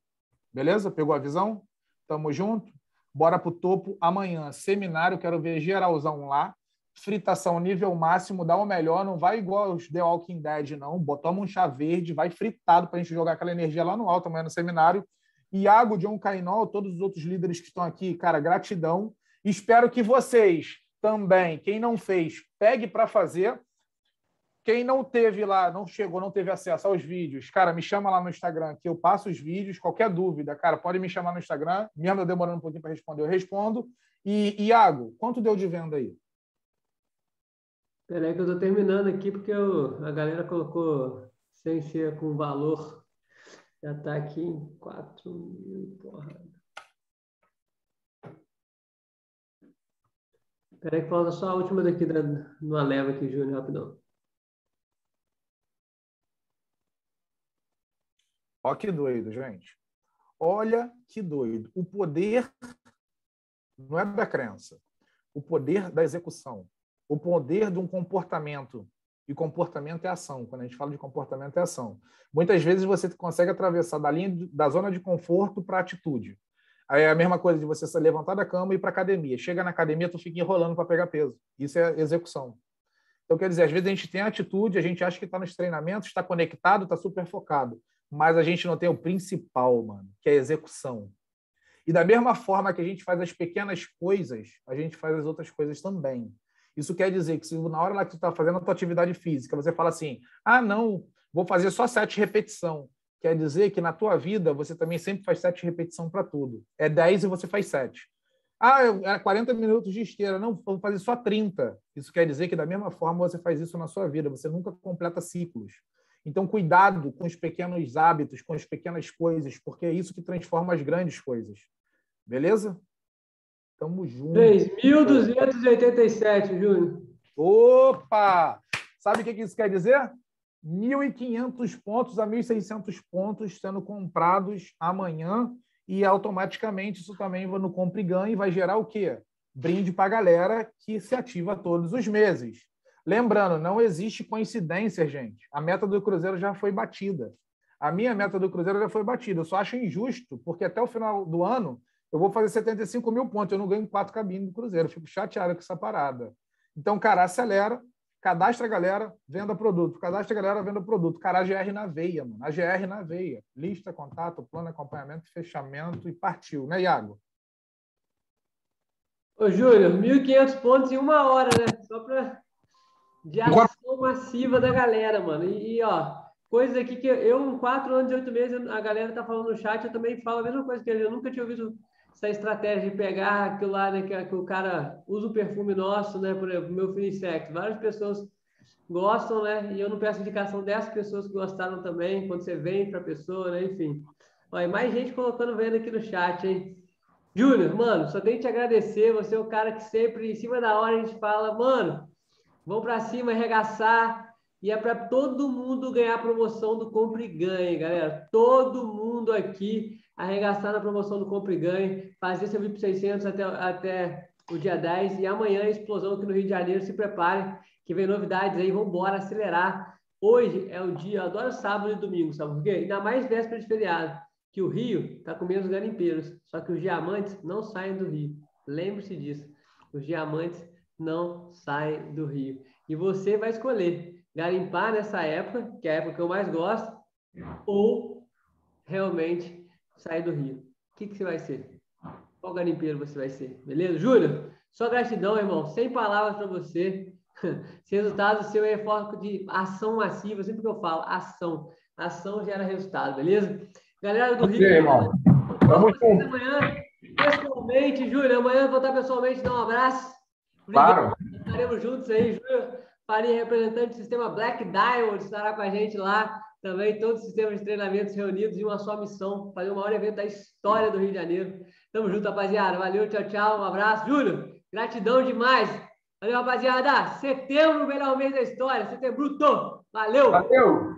Speaker 1: Beleza? Pegou a visão? Tamo junto? Bora pro topo amanhã. Seminário, quero ver geralzão lá. Fritação nível máximo, dá o melhor. Não vai igual os The Walking Dead, não. Botamos um chá verde, vai fritado para a gente jogar aquela energia lá no alto amanhã no seminário. Iago, John Cainol, todos os outros líderes que estão aqui, cara, gratidão. Espero que vocês também, quem não fez, pegue para fazer. Quem não teve lá, não chegou, não teve acesso aos vídeos, cara, me chama lá no Instagram que eu passo os vídeos. Qualquer dúvida, cara, pode me chamar no Instagram. Mesmo eu demorando um pouquinho para responder, eu respondo. E, Iago, quanto deu de venda aí?
Speaker 2: Peraí que eu estou terminando aqui porque eu, a galera colocou sem ser com valor. Já está aqui em 4 mil, porra. Peraí que falta só a última daqui da, numa leva aqui, Júnior, rapidão.
Speaker 1: Ó que doido, gente. Olha que doido. O poder não é da crença. O poder da execução. O poder de um comportamento. E comportamento é ação. Quando a gente fala de comportamento, é ação. Muitas vezes você consegue atravessar da linha da zona de conforto para a atitude. Aí é a mesma coisa de você se levantar da cama e ir para academia. Chega na academia, tu fica enrolando para pegar peso. Isso é execução. Então, quer dizer, às vezes a gente tem a atitude, a gente acha que está nos treinamentos, está conectado, está super focado mas a gente não tem o principal, mano, que é a execução. E da mesma forma que a gente faz as pequenas coisas, a gente faz as outras coisas também. Isso quer dizer que se na hora lá que tu está fazendo a tua atividade física, você fala assim, ah, não, vou fazer só sete repetição. Quer dizer que na tua vida você também sempre faz sete repetição para tudo. É dez e você faz sete. Ah, era 40 minutos de esteira. Não, vou fazer só 30. Isso quer dizer que da mesma forma você faz isso na sua vida. Você nunca completa ciclos. Então, cuidado com os pequenos hábitos, com as pequenas coisas, porque é isso que transforma as grandes coisas. Beleza? Tamo junto.
Speaker 2: 3.287, Júnior.
Speaker 1: Opa! Sabe o que isso quer dizer? 1.500 pontos a 1.600 pontos sendo comprados amanhã e automaticamente isso também vai no compra e ganha e vai gerar o quê? Brinde para a galera que se ativa todos os meses. Lembrando, não existe coincidência, gente. A meta do Cruzeiro já foi batida. A minha meta do Cruzeiro já foi batida. Eu só acho injusto, porque até o final do ano eu vou fazer 75 mil pontos. Eu não ganho quatro cabines do Cruzeiro. Eu fico chateado com essa parada. Então, cara, acelera, cadastra a galera, venda produto. Cadastra a galera, venda produto. Cara, a GR na veia, mano. A GR na veia. Lista, contato, plano, acompanhamento, fechamento e partiu, né, Iago?
Speaker 2: Ô, Júlio, 1.500 pontos em uma hora, né? Só para de ação massiva da galera, mano. E, e, ó, coisas aqui que eu, em quatro anos e oito meses, a galera tá falando no chat, eu também falo a mesma coisa que ele. Eu nunca tinha ouvido essa estratégia de pegar aquilo lá, né, que, que o cara usa o perfume nosso, né, por exemplo, meu Finissex. Várias pessoas gostam, né, e eu não peço indicação dessas pessoas que gostaram também, quando você vem para a pessoa, né, enfim. Olha, mais gente colocando vendo aqui no chat, hein? Júnior, mano, só tenho que te agradecer. Você é o cara que sempre, em cima da hora, a gente fala, mano, vamos para cima, arregaçar. E é para todo mundo ganhar a promoção do Compre e Ganhe, galera. Todo mundo aqui arregaçar na promoção do Compre e Ganhe, fazer seu VIP 600 até, até o dia 10. E amanhã, explosão aqui no Rio de Janeiro. Se prepare, que vem novidades aí. Vamos embora, acelerar. Hoje é o dia, eu adoro sábado e domingo, sabe por quê? Ainda mais véspera de feriado que o Rio está com menos garimpeiros, só que os diamantes não saem do Rio. Lembre-se disso. Os diamantes não saem do Rio. E você vai escolher garimpar nessa época, que é a época que eu mais gosto, ou realmente sair do Rio. O que, que você vai ser? Qual garimpeiro você vai ser? Beleza? Júlio, só gratidão, irmão. Sem palavras para você. (laughs) Esse resultado seu é foco de ação massiva, sempre que eu falo, ação. Ação gera resultado, beleza? Galera do Rio. irmão. Vamos junto. Amanhã, pessoalmente, Júlio, amanhã vou estar pessoalmente, dar um abraço.
Speaker 1: Claro.
Speaker 2: Estaremos juntos aí, Júlio. Faria, representante do sistema Black Diamond, estará com a gente lá. Também todos os sistemas de treinamentos reunidos em uma só missão, fazer o maior evento da história do Rio de Janeiro. Tamo junto, rapaziada. Valeu, tchau, tchau. Um abraço. Júlio, gratidão demais. Valeu, rapaziada. Setembro, melhor mês da história. Setembro, Valeu.
Speaker 1: Valeu.